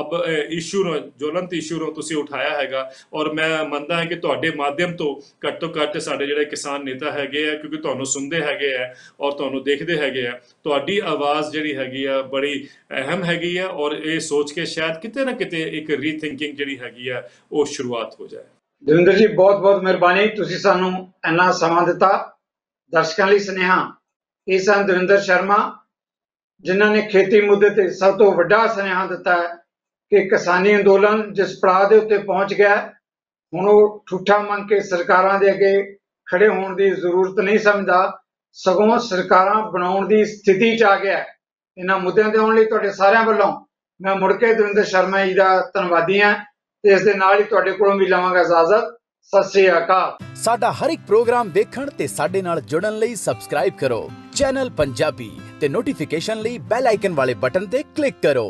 ਅਬ ਇਸ਼ੂ ਨੂੰ ਜਵਲੰਤ ਇਸ਼ੂ ਨੂੰ ਤੁਸੀਂ ਉਠਾਇਆ ਹੈਗਾ ਔਰ ਮੈਂ ਮੰਨਦਾ ਹਾਂ ਕਿ ਤੁਹਾਡੇ ਮਾਧਿਅਮ ਤੋਂ ਘੱਟ ਤੋਂ ਘੱਟ ਸਾਡੇ ਜਿਹੜੇ ਕਿਸਾਨ ਨੇਤਾ ਹੈਗੇ ਆ, ਕਿਉਂਕਿ ਤੁਹਾਨੂੰ ਸੁਣਦੇ ਹੈਗੇ ਆ ਔਰ ਤੁਹਾਨੂੰ ਦੇਖਦੇ ਹੈਗੇ ਆ, ਤੁਹਾਡੀ ਆਵਾਜ਼ ਜਿਹੜੀ ਹੈਗੀ ਆ ਬੜੀ ਅਹਿਮ ਹੈਗੀ ਆ ਔਰ ਇਹ ਸੋਚ ਕੇ ਸ਼ਾਇਦ ਕਿਤੇ ਨਾ ਕਿਤੇ ਇੱਕ ਰੀਥਿੰਕਿੰਗ ਜਿਹੜੀ ਹੈਗੀ ਆ, ਉਹ ਸ਼ੁਰੂਆਤ ਹੋ ਜਾਏ। ਦਵਿੰਦਰ ਜੀ, ਬਹੁਤ ਬਹੁਤ ਮਿਹਰਬਾਨੀ, ਤੁਸੀਂ ਸਾਨੂੰ ਇੰਨਾ ਸਮਾਂ ਦਿੱਤਾ। ਦਰਸ਼ਕਾਂ ਲਈ ਸੁਨੇਹਾ, ਇਹ ਸਨ ਦਵਿੰਦਰ ਸ਼ਰਮਾ। ਜਿਨ੍ਹਾਂ ਨੇ ਖੇਤੀ ਮੁੱਦੇ ਤੇ ਸਭ ਤੋਂ ਵੱਡਾ ਸੁਨੇਹਾ ਦਿੱਤਾ ਹੈ ਕਿ ਕਿਸਾਨੀ ਅੰਦੋਲਨ ਜਿਸ ਪੜਾਅ ਦੇ ਉੱਤੇ ਪਹੁੰਚ ਗਿਆ ਹੁਣ ਉਹ ਠੂਠਾ ਮੰਗ ਕੇ ਸਰਕਾਰਾਂ ਦੇ ਅੱਗੇ ਖੜੇ ਹੋਣ ਦੀ ਜ਼ਰੂਰਤ ਨਹੀਂ ਸਮਝਦਾ, ਸਗੋਂ ਸਰਕਾਰਾਂ ਬਣਾਉਣ ਦੀ ਸਥਿਤੀ 'ਚ ਆ ਗਿਆ ਇਹਨਾਂ ਮੁੱਦਿਆਂ ਦੇ ਆਉਣ ਲਈ ਤੁਹਾਡੇ ਸਾਰਿਆਂ ਵੱਲੋਂ ਮੈਂ ਮੁੜ ਕੇ ਦਵਿੰਦਰ ਸ਼ਰਮਾ ਜੀ ਦਾ ਧੰਨਵਾਦੀ ਹਾਂ ਤੇ ਇਸ ਦੇ ਨਾਲ ਹੀ ਤੁਹਾਡੇ ਕੋਲੋਂ ਵੀ ਲਵਾਂਗਾ ਇਜਾਜ਼ਤ। ਸਤਿ ਸ੍ਰੀ ਅਕਾਲ। ਸਾਡਾ ਹਰ ਇੱਕ ਪ੍ਰੋਗਰਾਮ ਦੇਖਣ ਤੇ ਸਾਡੇ ਨਾਲ ਜੁੜਨ ਲਈ ਸਬਸਕ੍ਰਾਈਬ ਕਰੋ। ਚੈਨਲ ਪੰਜਾਬੀ ਤੇ ਨੋਟੀਫਿਕੇਸ਼ਨ ਲਈ ਬੈਲ ਆਈਕਨ ਵਾਲੇ ਬਟਨ ਤੇ ਕਲਿੱਕ ਕਰੋ।